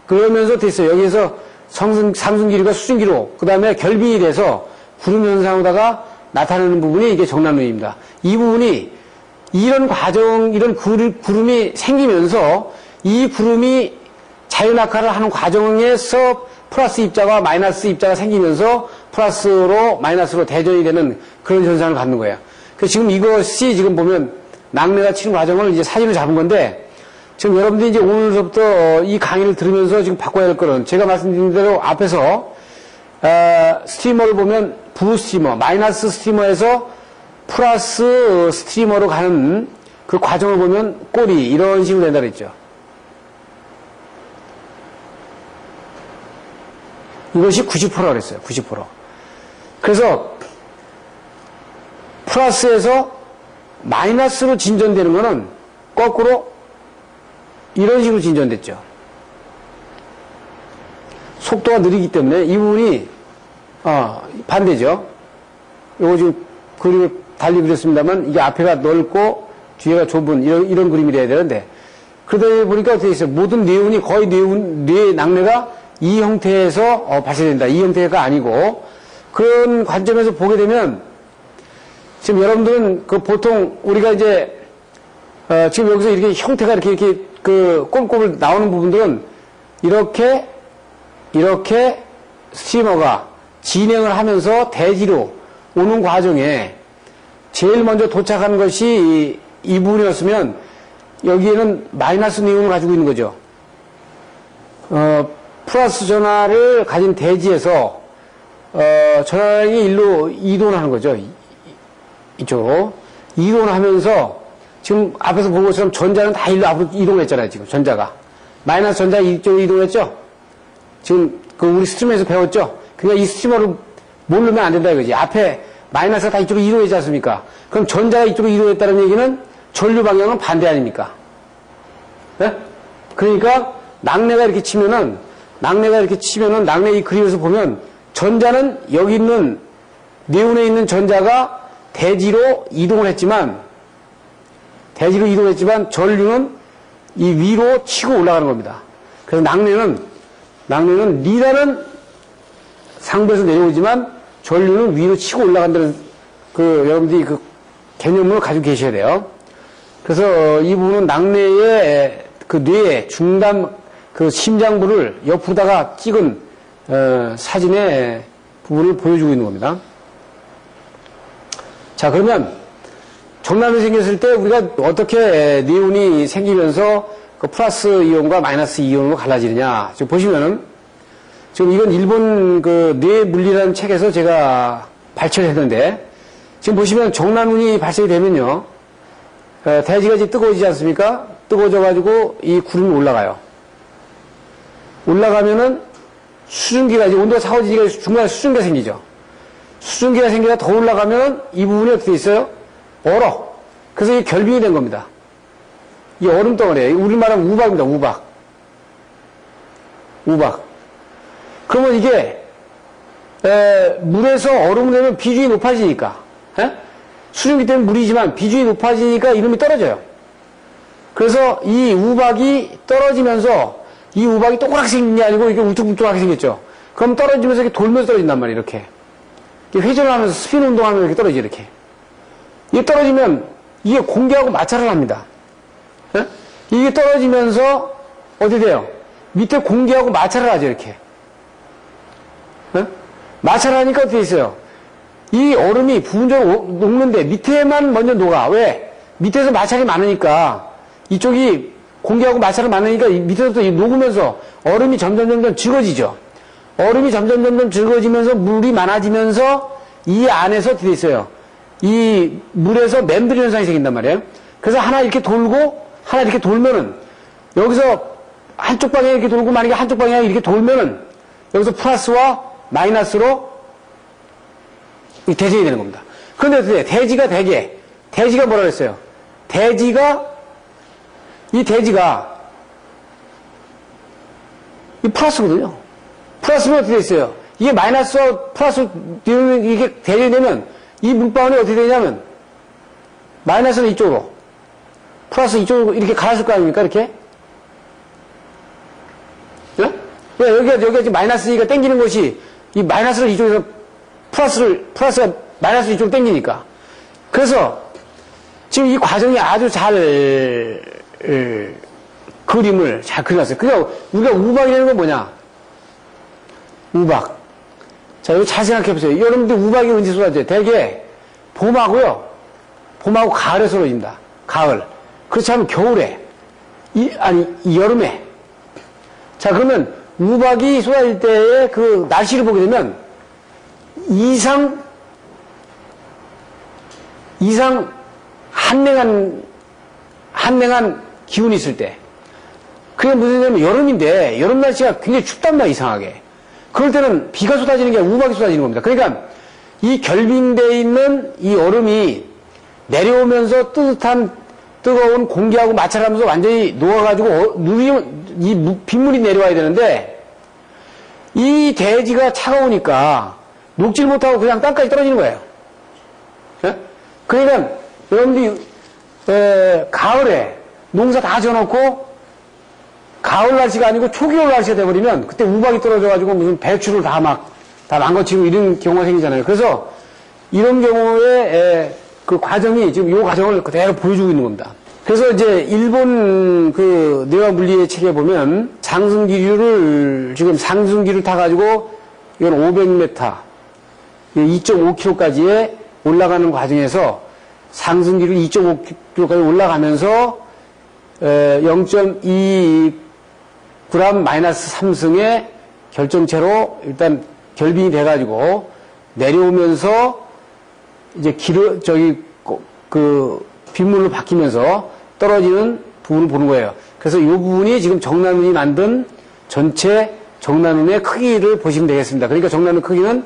Speaker 1: 그러면서 됐어요. 여기에서 성승, 상승 기류가 수증 기로 그 다음에 결빙이 돼서 구름 현상으로다가 나타나는 부분이 이게 정난운입니다. 이 부분이 이런 과정, 이런 구름, 구름이 생기면서 이 구름이 자연낙하를 하는 과정에서 플러스 입자와 마이너스 입자가 생기면서 플러스로 마이너스로 대전이 되는 그런 현상을 갖는 거예요. 그래서 지금 이것이 지금 보면 낙뢰가 치는 과정을 이제 사진을 잡은 건데 지금 여러분들이 이제 오늘부터 이 강의를 들으면서 지금 바꿔야 될 거는 제가 말씀드린 대로 앞에서 어, 스트리머를 보면 부 스트리머, 마이너스 스트리머에서 플러스 스트리머로 가는 그 과정을 보면 꼴이 이런 식으로 된다 그랬죠. 이것이 90%라 그랬어요. 90%. 그래서 플러스에서 마이너스로 진전되는 거는 거꾸로 이런 식으로 진전됐죠. 속도가 느리기 때문에 이 부분이 어, 반대죠. 요거 지금 그림을 달리 그렸습니다만 이게 앞에가 넓고 뒤에가 좁은 이런, 이런 그림이 돼야 되는데 그러다 보니까 어떻게 있어요? 모든 내운이 거의 내운, 뇌 낙뢰가 이 형태에서 어, 발생된다. 이 형태가 아니고 그런 관점에서 보게 되면 지금 여러분들은 그 보통 우리가 이제 어, 지금 여기서 이렇게 형태가 이렇게 이렇게 그 꼼꼼을 나오는 부분들은 이렇게 이렇게 스티머가 진행을 하면서 대지로 오는 과정에 제일 먼저 도착한 것이 이, 이 부분이었으면 여기에는 마이너스 니온을 가지고 있는 거죠. 어, 플러스 전화를 가진 대지에서 어, 전화량이 일로 이동을 하는 거죠. 이- 이쪽으로 이동을 하면서 지금 앞에서 본 것처럼 전자는 다 일로 앞으로 이동을 했잖아요. 지금 전자가 마이너스 전자 이쪽으로 이동했죠. 지금 그 우리 스트리머에서 배웠죠. 그러니까 이 스트리머를 모르면 안 된다 이거지. 앞에 마이너스가 다 이쪽으로 이동했지 않습니까? 그럼 전자가 이쪽으로 이동했다는 얘기는 전류 방향은 반대 아닙니까? 네? 그러니까 낙뢰가 이렇게 치면은 낙뢰가 이렇게 치면은 낙뢰 이 그림에서 보면 전자는 여기 있는 네온에 있는 전자가 대지로 이동을 했지만 대지로 이동했지만 전류는 이 위로 치고 올라가는 겁니다. 그래서 낙뢰는 낙뢰는 리라는 상부에서 내려오지만 전류는 위로 치고 올라간다는 그 여러분들이 그 개념을 가지고 계셔야 돼요. 그래서 이 부분은 낙뢰의 그 뇌의 중단 그 심장부를 옆으로다가 찍은 어, 사진의 부분을 보여주고 있는 겁니다. 자 그러면 정남이 생겼을 때 우리가 어떻게 니온이 생기면서 그 플러스 이온과 마이너스 이온으로 갈라지느냐 지금 보시면은 지금 이건 일본 그 뇌물리라는 책에서 제가 발췌를 했는데 지금 보시면 정난운이 발생이 되면요 어, 대지가 이제 뜨거워지지 않습니까? 뜨거워져 가지고 이 구름이 올라가요. 올라가면은 수증기가 이제 온도가 차가워지니까 중간에 수증기가 생기죠. 수증기가 생기다 더 올라가면 이 부분이 어떻게 있어요? 얼어. 그래서 이게 결빙이 된 겁니다. 이 얼음 덩어리에 우리말하면 우박입니다. 우박. 우박. 그러면 이게 에, 물에서 얼음이 되면 비중이 높아지니까 에? 수증기 때문에 물이지만 비중이 높아지니까 이름이 떨어져요. 그래서 이 우박이 떨어지면서 이 우박이 동그랗게 생긴 게 아니고 이렇게 울퉁불퉁하게 생겼죠. 그럼 떨어지면서 이렇게 돌면서 떨어진단 말이에요. 이렇게. 회전을 하면서 스피드 운동하면서 이렇게 떨어지 이렇게. 이게 떨어지면 이게 공기하고 마찰을 합니다. 예? 이게 떨어지면서 어디 돼요? 밑에 공기하고 마찰을 하죠 이렇게. 예? 마찰을 하니까 어떻게 있어요? 이 얼음이 부분적으로 녹는데 밑에만 먼저 녹아. 왜? 밑에서 마찰이 많으니까 이쪽이 공기하고 마찰을 많으니까 이 밑에서부터 이 녹으면서 얼음이 점점 점점 적어지죠. 얼음이 점점 점점 적어지면서 물이 많아지면서 이 안에서 돼 있어요? 이 물에서 멤브리 현상이 생긴단 말이에요. 그래서 하나 이렇게 돌고 하나 이렇게 돌면은 여기서 한쪽 방향 이렇게 돌고 만약에 한쪽 방향 이렇게 돌면은 여기서 플러스와 마이너스로 이 대지가 되는 겁니다. 그런데? 대지가 되게 대지가 뭐라 그랬어요? 대지가 이 대지가 이 플러스거든요. 플러스면 어떻게 됐어요? 이게 마이너스와 플러스 이게 대리되면 이 물방울이 어떻게 되냐면 마이너스는 이쪽으로 플러스 이쪽으로 이렇게 갈았을 거 아닙니까? 이렇게? 예? 왜 여기가 여기가 지금 마이너스 가 땡기는 것이 이 마이너스를 이쪽에서 플러스를 플러스가 마이너스 이쪽으로 땡기니까 그래서 지금 이 과정이 아주 잘 에, 그림을 잘 그려놨어요. 그러니까 우리가 우박이라는 건 뭐냐? 우박. 자, 이거 잘 생각해 보세요. 여러분들 우박이 언제 쏟아져요? 대개 봄하고요. 봄하고 가을에 쏟아진다. 가을. 그렇지 않으면 겨울에. 이, 아니, 이 여름에. 자, 그러면 우박이 쏟아질 때의 그 날씨를 보게 되면 이상, 이상 한랭한, 한랭한 기운이 있을 때. 그게 무슨 얘기냐면 여름인데 여름 날씨가 굉장히 춥단 말이야, 이상하게. 그럴 때는 비가 쏟아지는 게 우박이 쏟아지는 겁니다. 그러니까 이 결빙되어 있는 이 얼음이 내려오면서 뜨뜻한 뜨거운 공기하고 마찰하면서 완전히 녹아가지고 어, 눈이 이 빗물이 내려와야 되는데 이 대지가 차가우니까 녹질 못하고 그냥 땅까지 떨어지는 거예요. 예? 그러니까 여러분들이 에, 가을에 농사 다 지어놓고 가을 날씨가 아니고 초겨울 날씨가 돼버리면 그때 우박이 떨어져가지고 무슨 배추를 다 막 다 망가치고 이런 경우가 생기잖아요. 그래서 이런 경우에 에, 그 과정이 지금 이 과정을 그대로 보여주고 있는 겁니다. 그래서 이제 일본 그 내화 물리의 책에 보면 상승기류를 지금 상승기를 타가지고 이건 500m, 2.5km까지의 올라가는 과정에서 상승기를 2.5km까지 올라가면서 0.2g 마이너스 3승의 결정체로 일단 결빙이 돼가지고 내려오면서 이제 기르 저기 그 빗물로 바뀌면서 떨어지는 부분을 보는 거예요. 그래서 이 부분이 지금 정난운이 만든 전체 정난운의 크기를 보시면 되겠습니다. 그러니까 정난운 크기는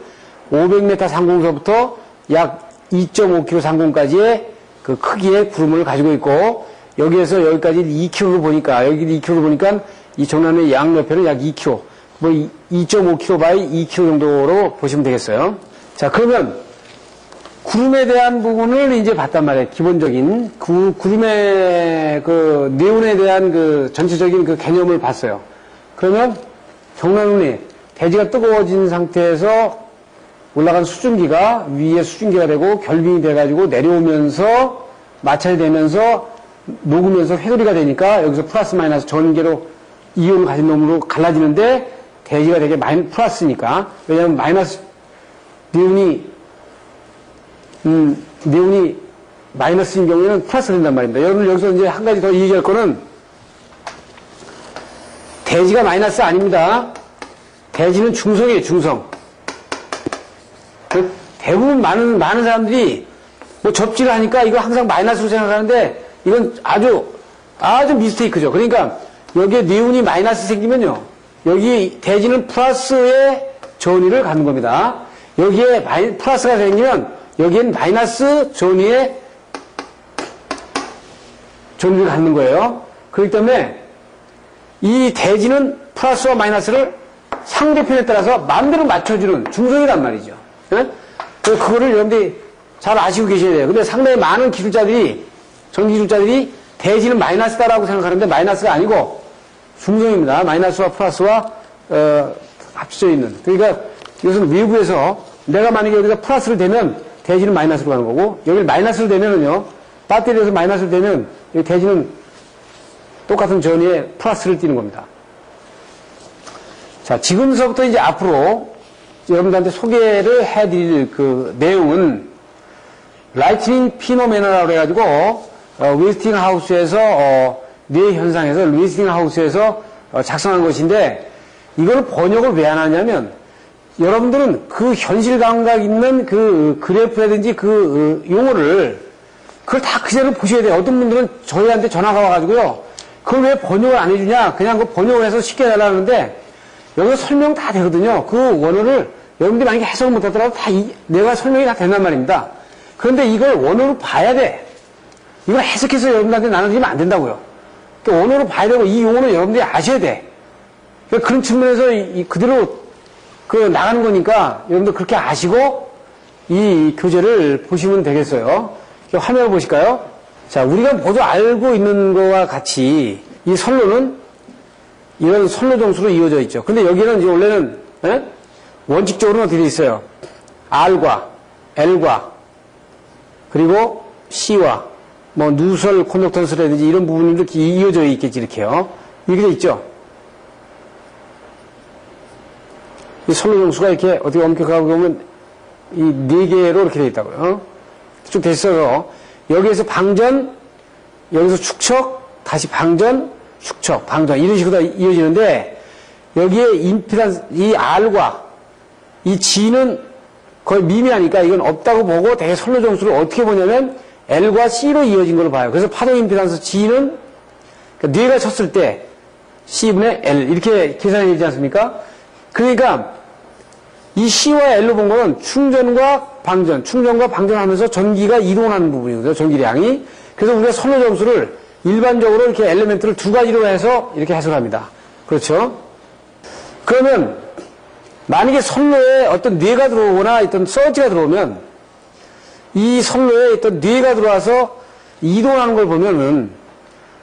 Speaker 1: 500m 상공서부터 약 2.5km 상공까지의 그 크기의 구름을 가지고 있고 여기에서 여기까지 2km를 보니까 여기 2km를 보니까 이 적란운의 양 옆에는 약 2km 뭐 2.5km 바이 2km 정도로 보시면 되겠어요. 자 그러면 구름에 대한 부분을 이제 봤단 말이에요. 기본적인 구, 구름의 그 뇌운에 대한 그 전체적인 그 개념을 봤어요. 그러면 적란운이 대지가 뜨거워진 상태에서 올라간 수증기가 위에 수증기가 되고 결빙이 돼가지고 내려오면서 마찰이 되면서 녹으면서 회오리가 되니까 여기서 플러스 마이너스 전개로 이온을 가진 놈으로 갈라지는데 대지가 되게 마이, 플러스니까 왜냐하면 마이너스 뇌운이 음, 뇌운이 마이너스인 경우에는 플러스가 된단 말입니다. 여러분 여기서 이제 한 가지 더 얘기할 거는 대지가 마이너스 아닙니다. 대지는 중성이에요, 중성. 그 대부분 많은, 많은 사람들이 뭐 접지를 하니까 이거 항상 마이너스로 생각하는데 이건 아주, 아주 mistake죠. 그러니까 여기에 뇌운이 마이너스 생기면요. 여기 대지는 플러스의 전위를 갖는 겁니다. 여기에 마이, 플러스가 생기면 여기엔 마이너스 전위의 전위를 갖는 거예요. 그렇기 때문에 이 대지는 플러스와 마이너스를 상대편에 따라서 마음대로 맞춰주는 중성이란 말이죠. 예? 그래서 그거를 여러분들이 잘 아시고 계셔야 돼요. 근데 상당히 많은 기술자들이, 전기기술자들이 대지는 마이너스다라고 생각하는데 마이너스가 아니고 중성입니다. 마이너스와 플러스와 어, 합쳐져 있는. 그러니까 이것은 외부에서 내가 만약에 여기다 플러스를 대면 대지는 마이너스로 가는 거고 여기 마이너스를 대면은요 배터리에서 마이너스를 대면 여기 대지는 똑같은 전위에 플러스를 띄는 겁니다. 자 지금서부터 이제 앞으로 여러분들한테 소개를 해드릴 그 내용은 Lightning Phenomena라고 해가지고 어, Westinghouse에서 어, 뇌 현상에서 Westinghouse에서 어, 작성한 것인데 이걸 번역을 왜 안 하냐면 여러분들은 그 현실 감각 있는 그 그래프라든지 그 어, 용어를 그걸 다 그대로 보셔야 돼요. 어떤 분들은 저희한테 전화가 와가지고요. 그걸 왜 번역을 안 해주냐? 그냥 그 번역을 해서 쉽게 달라는데 여기서 설명 다 되거든요. 그 원어를 여러분들이 만약에 해석을 못하더라도 다 이- 내가 설명이 다 된단 말입니다. 그런데 이걸 원어로 봐야 돼. 이걸 해석해서 여러분들한테 나눠주면 안 된다고요. 그러니까 원어로 봐야 되고 이 용어는 여러분들이 아셔야 돼. 그러니까 그런 측면에서 이- 이 그대로 그 나가는 거니까 여러분들 그렇게 아시고 이 교재를 보시면 되겠어요. 화면을 보실까요? 자, 우리가 모두 알고 있는 거와 같이 이 선로는 이런 선로 정수로 이어져 있죠. 근데 여기는 이제 원래는 예? 원칙적으로는 어떻게 돼 있어요? R과 L과 그리고 C와 뭐 누설 콘덕턴스라든지 이런 부분이 이렇게 이어져 있겠지 이렇게요. 이렇게 돼 있죠. 이 선로 정수가 이렇게 어떻게 엄격하게 보면 이 네 개로 이렇게 돼 있다고요. 쭉 됐어요. 여기에서 방전, 여기서 축척, 다시 방전, 축척, 방전 이런 식으로 다 이어지는데 여기에 임피단스 이 R과 이 G는 거의 미미하니까 이건 없다고 보고 대개 선로 정수를 어떻게 보냐면 L과 C로 이어진 걸로 봐요. 그래서 파동 임피단스 G는 그러니까 뇌가 쳤을 때 C분의 L 이렇게 계산이 되지 않습니까? 그러니까 이 C와 L로 본 거는 충전과 방전, 충전과 방전하면서 전기가 이동하는 부분이거든요. 전기량이. 그래서 우리가 선로 점수를 일반적으로 이렇게 엘리멘트를 두 가지로 해서 이렇게 해석합니다. 그렇죠? 그러면 만약에 선로에 어떤 뇌가 들어오거나 어떤 서지가 들어오면 이 선로에 어떤 뇌가 들어와서 이동하는 걸 보면은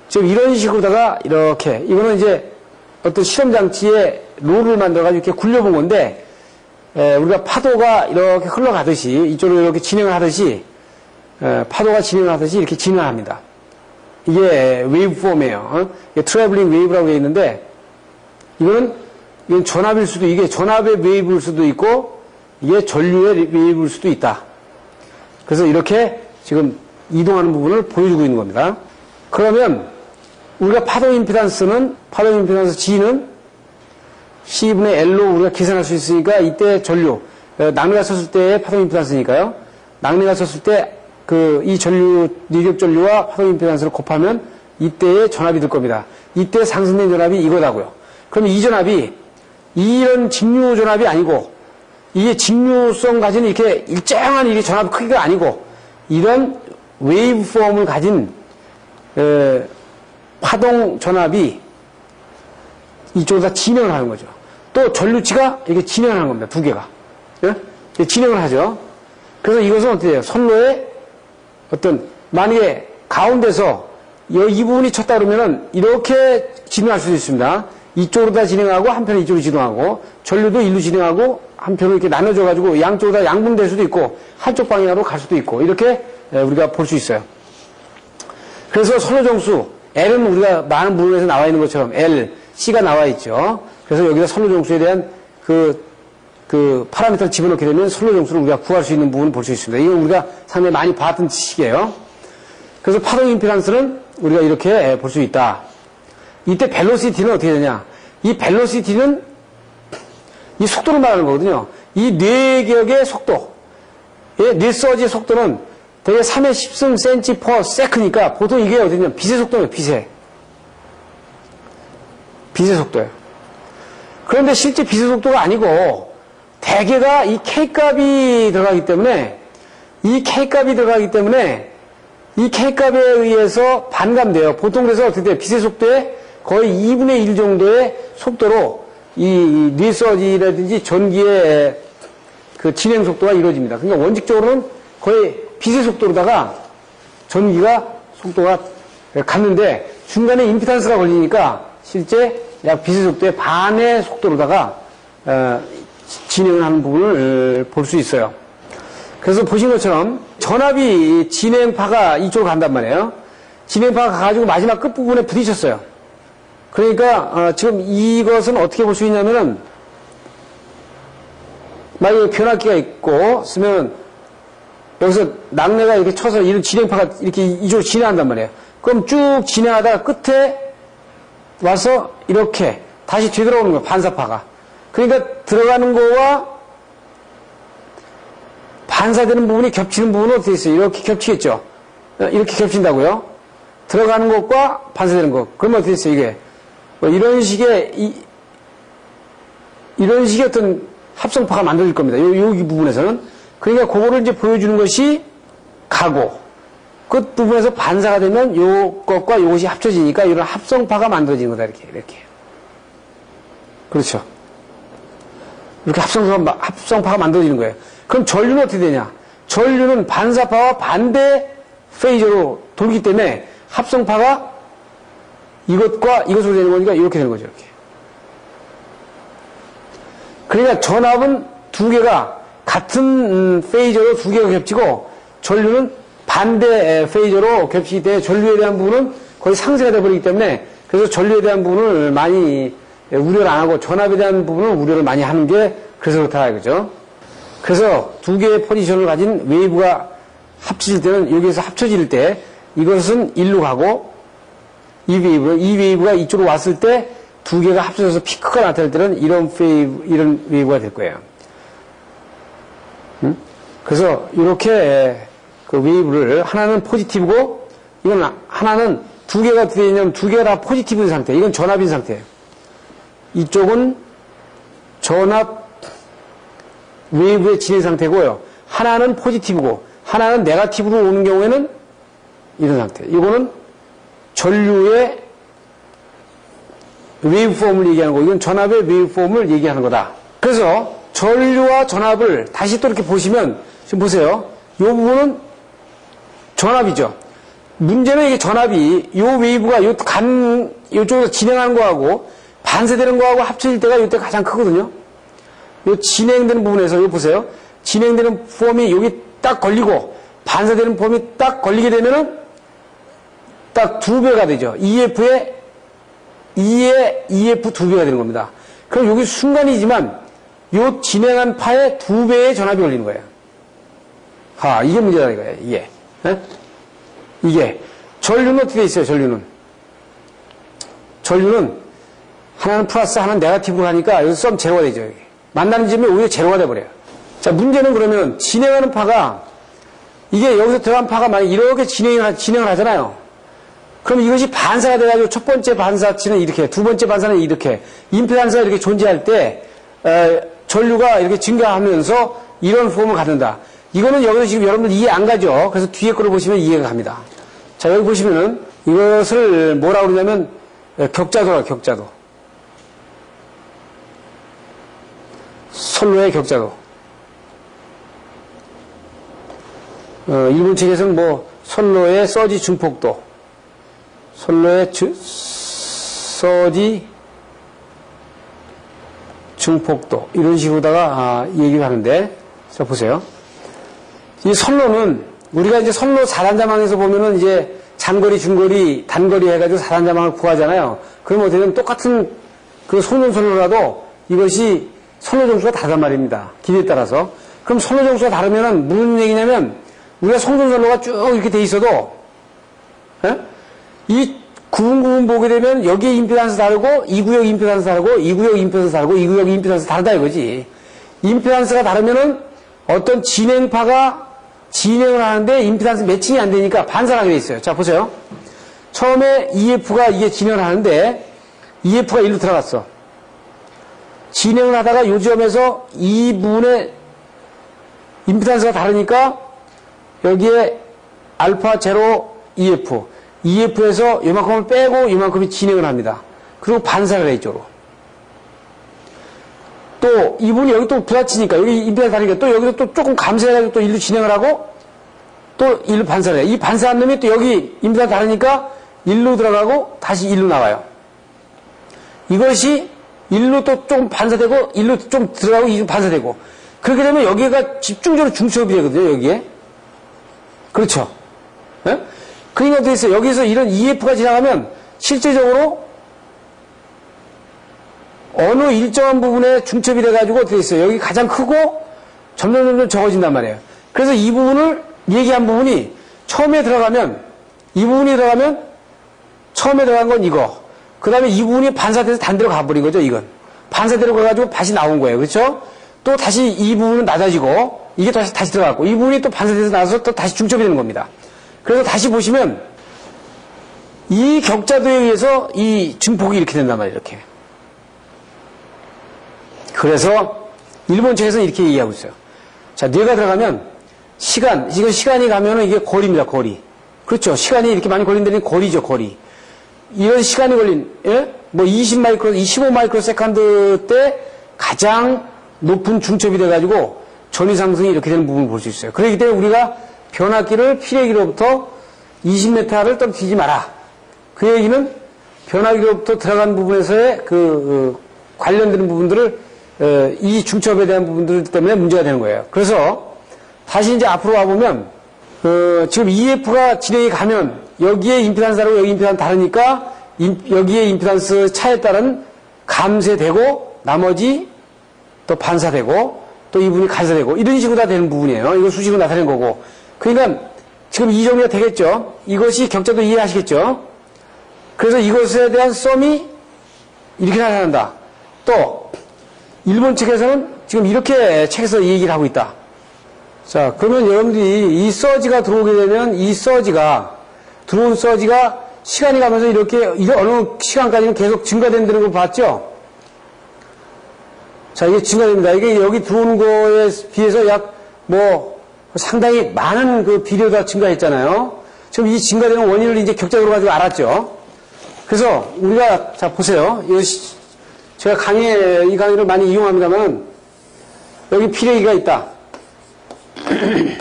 Speaker 1: 지금 이런 식으로다가 이렇게 이거는 이제 어떤 실험 장치에 롤을 만들어가지고 이렇게 굴려본 건데 에, 우리가 파도가 이렇게 흘러가듯이 이쪽으로 이렇게 진행을 하듯이 에, 파도가 진행을 하듯이 이렇게 진행을 합니다. 이게 waveform이에요. 어? 이게 traveling wave라고 되어 있는데 이거는 이건 전압일 수도 이게 전압의 wave일 수도 있고 이게 전류의 wave일 수도 있다. 그래서 이렇게 지금 이동하는 부분을 보여주고 있는 겁니다. 그러면 우리가 파동 임피단스는 파동 임피단스 G는 C분의 L로 우리가 계산할 수 있으니까 이때 전류 어, 낙뢰가 섰을 때의 파동 임피단스니까요. 낙뢰가 섰을 때 그 이 전류 리력 전류와 파동 임피단스를 곱하면 이때의 전압이 될 겁니다. 이때 상승된 전압이 이거다고요. 그럼 이 전압이 이런 직류 전압이 아니고 이게 직류성 가진 이렇게 일정한 이게 전압 크기가 아니고 이런 웨이브 폼을 가진 에, 파동 전압이 이쪽으로 다 진행을 하는 거죠. 또 전류치가 이렇게 진행을 하는 겁니다. 두 개가. 예? 진행을 하죠. 그래서 이것은 어떻게 돼요? 선로에 어떤, 만약에 가운데서 이, 이 부분이 쳤다 그러면은 이렇게 진행할 수도 있습니다. 이쪽으로 다 진행하고 한편은 이쪽으로 진행하고 전류도 일로 진행하고 한편으로 이렇게 나눠져가지고 양쪽으로 다 양분될 수도 있고 한쪽 방향으로 갈 수도 있고 이렇게 예, 우리가 볼 수 있어요. 그래서 선로정수 L은 우리가 많은 부분에서 나와 있는 것처럼 L, C가 나와 있죠. 그래서 여기다 선로정수에 대한 그, 그 파라미터를 집어넣게 되면 선로정수를 우리가 구할 수 있는 부분을 볼 수 있습니다. 이건 우리가 상당히 많이 봤던 지식이에요. 그래서 파동 임피란스는 우리가 이렇게 볼 수 있다. 이때 벨로시티는 어떻게 되냐? 이 벨로시티는 이 속도를 말하는 거거든요. 이 뇌격의 속도, 예, 뇌서지의 속도는 대개 3의 10승 센치 퍼 세크니까 보통 이게 어디냐? 빛의 속도예요, 빛의. 빛의 속도예요. 그런데 실제 빛의 속도가 아니고 대개가 이 K값이 들어가기 때문에 이 K값이 들어가기 때문에 이 K값에 의해서 반감돼요. 보통 그래서 어떻게 돼요? 빛의 속도에 거의 2분의 1 정도의 속도로 이 뇌서지라든지 전기의 그 진행 속도가 이루어집니다. 그러니까 원칙적으로는 거의 빛의 속도로다가 전기가 속도가 갔는데 중간에 임피던스가 걸리니까 실제 약 빛의 속도의 반의 속도로다가 어, 진행을 하는 부분을 볼 수 있어요. 그래서 보신 것처럼 전압이 진행파가 이쪽으로 간단 말이에요. 진행파가 가가지고 마지막 끝부분에 부딪혔어요. 그러니까 어, 지금 이것은 어떻게 볼 수 있냐면은 만약에 변압기가 있고 쓰면 여기서 낙뢰가 이렇게 쳐서 이런 진행파가 이렇게 이쪽으로 진행한단 말이에요. 그럼 쭉 진행하다가 끝에 와서 이렇게 다시 되돌아오는 거예요. 반사파가. 그러니까 들어가는 거와 반사되는 부분이 겹치는 부분은 어떻게 있어요? 이렇게 겹치겠죠? 이렇게 겹친다고요? 들어가는 것과 반사되는 것. 그러면 어떻게 있어요, 이게? 뭐 이런 식의, 이, 이런 식의 어떤 합성파가 만들어질 겁니다. 요, 여기 부분에서는. 그러니까 그거를 이제 보여주는 것이 가고, 끝 부분에서 반사가 되면 요 것과 요것이 합쳐지니까 이런 합성파가 만들어지는 거다, 이렇게, 이렇게. 그렇죠. 이렇게 합성파, 합성파가 만들어지는 거예요. 그럼 전류는 어떻게 되냐? 전류는 반사파와 반대 페이저로 돌기 때문에 합성파가 이것과 이것으로 되는 거니까 이렇게 되는 거죠, 이렇게. 그러니까 전압은 두 개가 같은 음, 페이저로 두 개가 겹치고 전류는 반대 페이저로 겹치기 때문에 전류에 대한 부분은 거의 상쇄가 되어버리기 때문에 그래서 전류에 대한 부분을 많이 우려를 안 하고 전압에 대한 부분은 우려를 많이 하는 게 그래서 그렇다 이거죠. 그래서 두 개의 포지션을 가진 wave가 합쳐질 때는 여기에서 합쳐질 때 이것은 일로 가고 이 웨이브, 이 wave가 이쪽으로 왔을 때 두 개가 합쳐져서 피크가 나타날 때는 이런 웨이브, 이런 wave가 될 거예요. 음? 그래서 이렇게 그 wave를 하나는 positive고 이건 하나는 두 개가 어떻게 되냐면 두 개가 다 positive인 상태. 이건 전압인 상태예요. 이쪽은 전압 wave의 진행 상태고요. 하나는 positive고 하나는 negative로 오는 경우에는 이런 상태. 이거는 전류의 waveform을 얘기하는 거고 이건 전압의 waveform을 얘기하는 거다. 그래서 전류와 전압을 다시 또 이렇게 보시면 지금 보세요. 이 부분은 전압이죠. 문제는 이게 전압이 이 wave가 요 간, 요쪽에서 진행하는 거하고 반사되는 거하고 합쳐질 때가 이때 가장 크거든요. 요 진행되는 부분에서 요 보세요. 진행되는 폼이 여기 딱 걸리고 반사되는 폼이 딱 걸리게 되면은 딱 두 배가 되죠. EF에 2의 EF 두 배가 되는 겁니다. 그럼 여기 순간이지만 요 진행한 파에 두 배의 전압이 걸리는 거예요. 아, 이게 문제다 이거예요. 이게. 에? 이게 전류는 어떻게 있어요? 전류는 전류는 하나는 플러스 하나는 네가티브로 하니까 여기서 썸 제로가 되죠. 여기. 만나는 지점이 오히려 제로가 돼버려요. 자, 문제는 그러면 진행하는 파가 이게 여기서 들어간 파가 만약 이렇게 진행을, 진행을 하잖아요. 그럼 이것이 반사가 돼가지고 첫 번째 반사치는 이렇게, 두 번째 반사는 이렇게, 임페단스가 이렇게 존재할 때, 에, 전류가 이렇게 증가하면서 이런 폼을 갖는다. 이거는 여기서 지금 여러분들 이해 안 가죠? 그래서 뒤에 거를 보시면 이해가 갑니다. 자, 여기 보시면은 이것을 뭐라고 그러냐면 격자도라, 격자도. 선로의 격자도. 어, 일본 책에서는 뭐 선로의 서지 중폭도, 선로의 주, 서지 중폭도 이런 식으로다가 아, 얘기를 하는데 자 보세요. 이 선로는 우리가 이제 선로 사단자망에서 보면은 이제 장거리, 중거리, 단거리 해가지고 사단자망을 구하잖아요. 그럼 어떻게 든 똑같은 그 송전선로라도 이것이 선로 점수가 다르단 말입니다. 길이에 따라서. 그럼 선로 점수가 다르면은 무슨 얘기냐면 우리가 송전선로가 쭉 이렇게 돼 있어도 에? 이 구분 구분 보게 되면 여기에 임피던스 다르고 이 구역 임피던스 다르고 이 구역 임피던스 다르고 이 구역 임피던스 다르다 이거지. 임피던스가 다르면은 어떤 진행파가 진행을 하는데 임피던스 매칭이 안 되니까 반사하게 돼 있어요. 자 보세요. 처음에 EF가 이게 진행을 하는데 EF가 일로 들어갔어. 진행을 하다가 요점에서 이 부분에 임피던스가 다르니까 여기에 알파 제로 EF EF에서 이만큼을 빼고 이만큼이 진행을 합니다. 그리고 반사를 해 이쪽으로. 또 이분이 여기 또 부딪히니까 여기 임피던스 다르니까 또 여기서 또 조금 감소해가지고 또 일로 진행을 하고 또 일로 반사를 해요. 이 반사한 놈이 또 여기 임피던스 다르니까 일로 들어가고 다시 일로 나와요. 이것이 일로 또좀 반사되고 일로 좀 들어가고 이로 반사되고 그렇게 되면 여기가 집중적으로 중첩이 되거든요. 여기에 그렇죠. 예? 그러니까 어떻게 있어요? 여기서 이런 EF가 지나가면 실제적으로 어느 일정한 부분에 중첩이 돼가지고 어떻게 있어요? 여기 가장 크고 점점 점점 적어진단 말이에요. 그래서 이 부분을 얘기한 부분이 처음에 들어가면 이 부분이 들어가면 처음에 들어간 건 이거. 그 다음에 이 부분이 반사돼서 단대로 가버린 거죠, 이건. 반사대로 가가지고 다시 나온 거예요. 그렇죠? 또 다시 이 부분은 낮아지고 이게 다시, 다시 들어갔고 이 부분이 또 반사돼서 나와서 또 다시 중첩이 되는 겁니다. 그래서 다시 보시면 이 격자도에 의해서 이 증폭이 이렇게 된단 말이에요, 이렇게. 그래서 일본 책에서는 이렇게 얘기하고 있어요. 자, 뇌가 들어가면 시간, 이거 시간이 가면은 이게 거리입니다, 거리. 그렇죠. 시간이 이렇게 많이 걸린다는 거리죠, 거리. 이런 시간이 걸린, 예? 뭐 20 마이크로, 25 microsecond 때 가장 높은 중첩이 돼가지고 전위 상승이 이렇게 되는 부분을 볼 수 있어요. 그렇기 때문에 우리가 변압기를 피뢰기로부터 20m를 떨어뜨리지 마라. 그 얘기는 변압기로부터 들어간 부분에서의 그, 그 관련되는 부분들을 어, 이 중첩에 대한 부분들 때문에 문제가 되는 거예요. 그래서 다시 이제 앞으로 와보면 어, 지금 EF가 진행이 가면 여기에 임피단스하고 여기 임피단스 다르니까 임, 여기에 임피단스 차에 따른 감쇄되고 나머지 또 반사되고 또 이분이 간사되고 이런 식으로 다 되는 부분이에요. 이거 수식으로 나타낸 거고. 그러니까 지금 이 정리가 되겠죠. 이것이 격자도 이해하시겠죠. 그래서 이것에 대한 썸이 이렇게 나타난다. 또 일본 측에서는 지금 이렇게 책에서 얘기를 하고 있다. 자, 그러면 여러분들이 이 서지가 들어오게 되면 이 서지가 들어온 서지가 시간이 가면서 이렇게 어느 시간까지는 계속 증가된다는 걸 봤죠? 자, 이게 증가됩니다. 이게 여기 들어오는 거에 비해서 약 뭐 상당히 많은 그 비례가 증가했잖아요. 지금 이 증가되는 원인을 이제 격자적으로 가지고 알았죠. 그래서 우리가 자 보세요. 제가 강의 이 강의를 많이 이용합니다만 여기 피레기가 있다.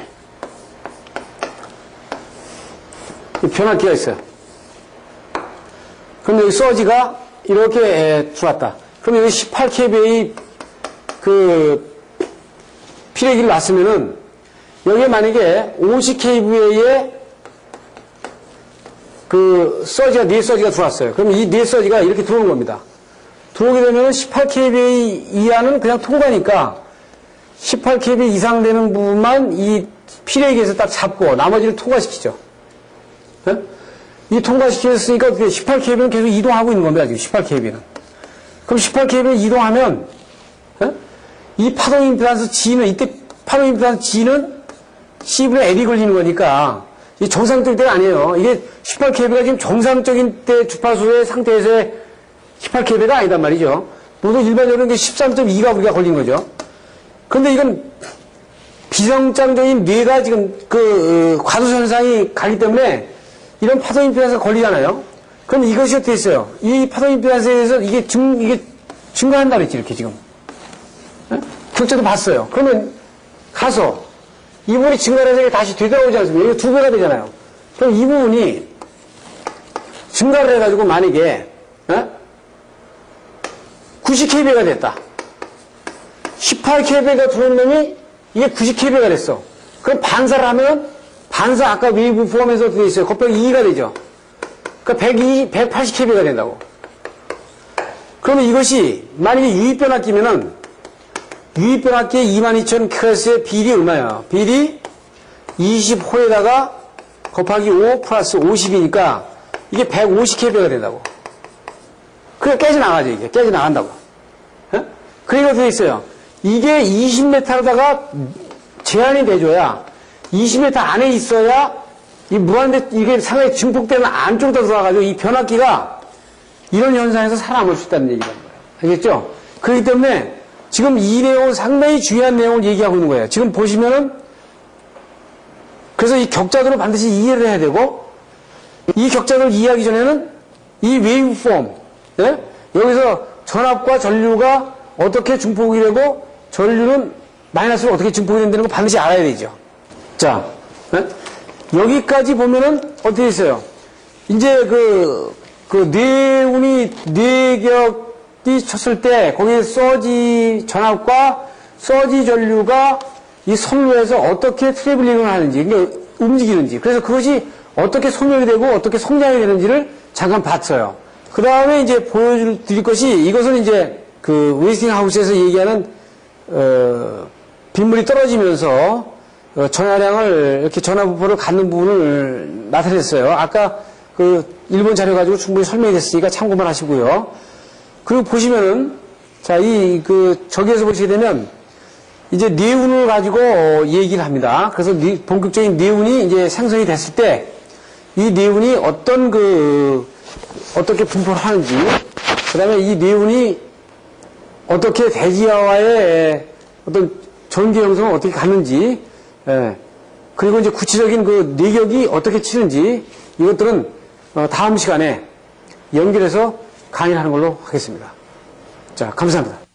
Speaker 1: 이 변압기가 있어요. 그럼 여기 서지가 이렇게 에, 들어왔다. 그럼 여기 18kV의 그 피레기를 놨으면은 여기에 만약에 50kV의 그 서지가 네 서지가 들어왔어요. 그럼 이네 서지가 이렇게 들어오는 겁니다. 들어오게 되면 18kVA 이하는 그냥 통과니까 18kV 이상 되는 부분만 이 피레기에서 딱 잡고 나머지를 통과시키죠. 예? 이 통과시켰으니까 어떻게 18kV는 계속 이동하고 있는 겁니다. 지금 18kV는. 그럼 18kV를 이동하면 예? 이 파동 임피단스 G는 이때 파동 임피단스 G는 C분의 L이 걸리는 거니까 이 정상적일 때가 아니에요. 이게 18kV가 지금 정상적인 때 주파수의 상태에서의 18kV가 아니단 말이죠. 보통 일반적으로 이게 13.2가 우리가 걸린 거죠. 그런데 이건 비정상적인 뇌가 지금 그 어, 과도 현상이 가기 때문에 이런 파동 임피단스가 걸리잖아요. 그럼 이것이 어떻게 있어요? 이 파동 임피단스에 대해서 이게 증 이게 증가한다 그랬지 이렇게 지금. 예? 격자도 봤어요. 그러면 가서 이 부분이 증가해서 다시 되돌아오지 않습니까? 이게 두 배가 되잖아요. 그럼 이 부분이 증가를 해가지고 만약에 어? 90kb가 됐다. 18kb가 들어온 놈이 이게 90kb가 됐어. 그럼 반사를 하면 반사 아까 웨이브 폼에서 어떻게 있어요? 곱하기 2가 되죠. 그러니까 102, 180kb가 된다고. 그러면 이것이 만약에 유입변압기면은 유입변압기의 22,000kHz의 비리 얼마야? 비리 20호에다가 곱하기 5 플러스 50이니까 이게 150kb가 된다고. 그게 깨져나가죠, 이게. 깨져나간다고. 어? 그러니까 어떻게 있어요? 이게 20m로다가 제한이 돼줘야 20m 안에 있어야 이 무한대, 이게 상당히 증폭되는 안쪽으로 들어와가지고 이 변압기가 이런 현상에서 살아남을 수 있다는 얘기가 거예요. 알겠죠? 그렇기 때문에 지금 이 내용은 상당히 중요한 내용을 얘기하고 있는 거예요. 지금 보시면은 그래서 이 격자들을 반드시 이해를 해야 되고 이 격자들을 이해하기 전에는 이 웨이브 폼 예? 여기서 전압과 전류가 어떻게 증폭이 되고 전류는 마이너스로 어떻게 증폭이 된다는 거 반드시 알아야 되죠. 자, 네? 여기까지 보면은 어떻게 있어요? 이제 그, 그 뇌운이 뇌격이 쳤을 때 거기에 서지 전압과 서지 전류가 이 선로에서 어떻게 traveling을 하는지, 그러니까 움직이는지, 그래서 그것이 어떻게 소멸이 되고 어떻게 성장이 되는지를 잠깐 봤어요. 그 다음에 이제 보여드릴 것이 이것은 이제 그 Westinghouse에서 얘기하는 어, 빗물이 떨어지면서 어, 전하량을 이렇게 전하분포를 갖는 부분을 나타냈어요. 아까 그 일본 자료 가지고 충분히 설명이 됐으니까 참고만 하시고요. 그리고 보시면은 자 이 그 저기에서 보시게 되면 이제 네운을 가지고 얘기를 합니다. 그래서 네- 본격적인 네운이 이제 생성이 됐을 때 이 네운이 어떤 그 어떻게 분포를 하는지 그다음에 이 네운이 어떻게 대지와의 어떤 전개 형성을 어떻게 갖는지, 예. 그리고 이제 구체적인 그 내격이 어떻게 치는지 이것들은 어, 다음 시간에 연결해서 강의를 하는 걸로 하겠습니다. 자, 감사합니다.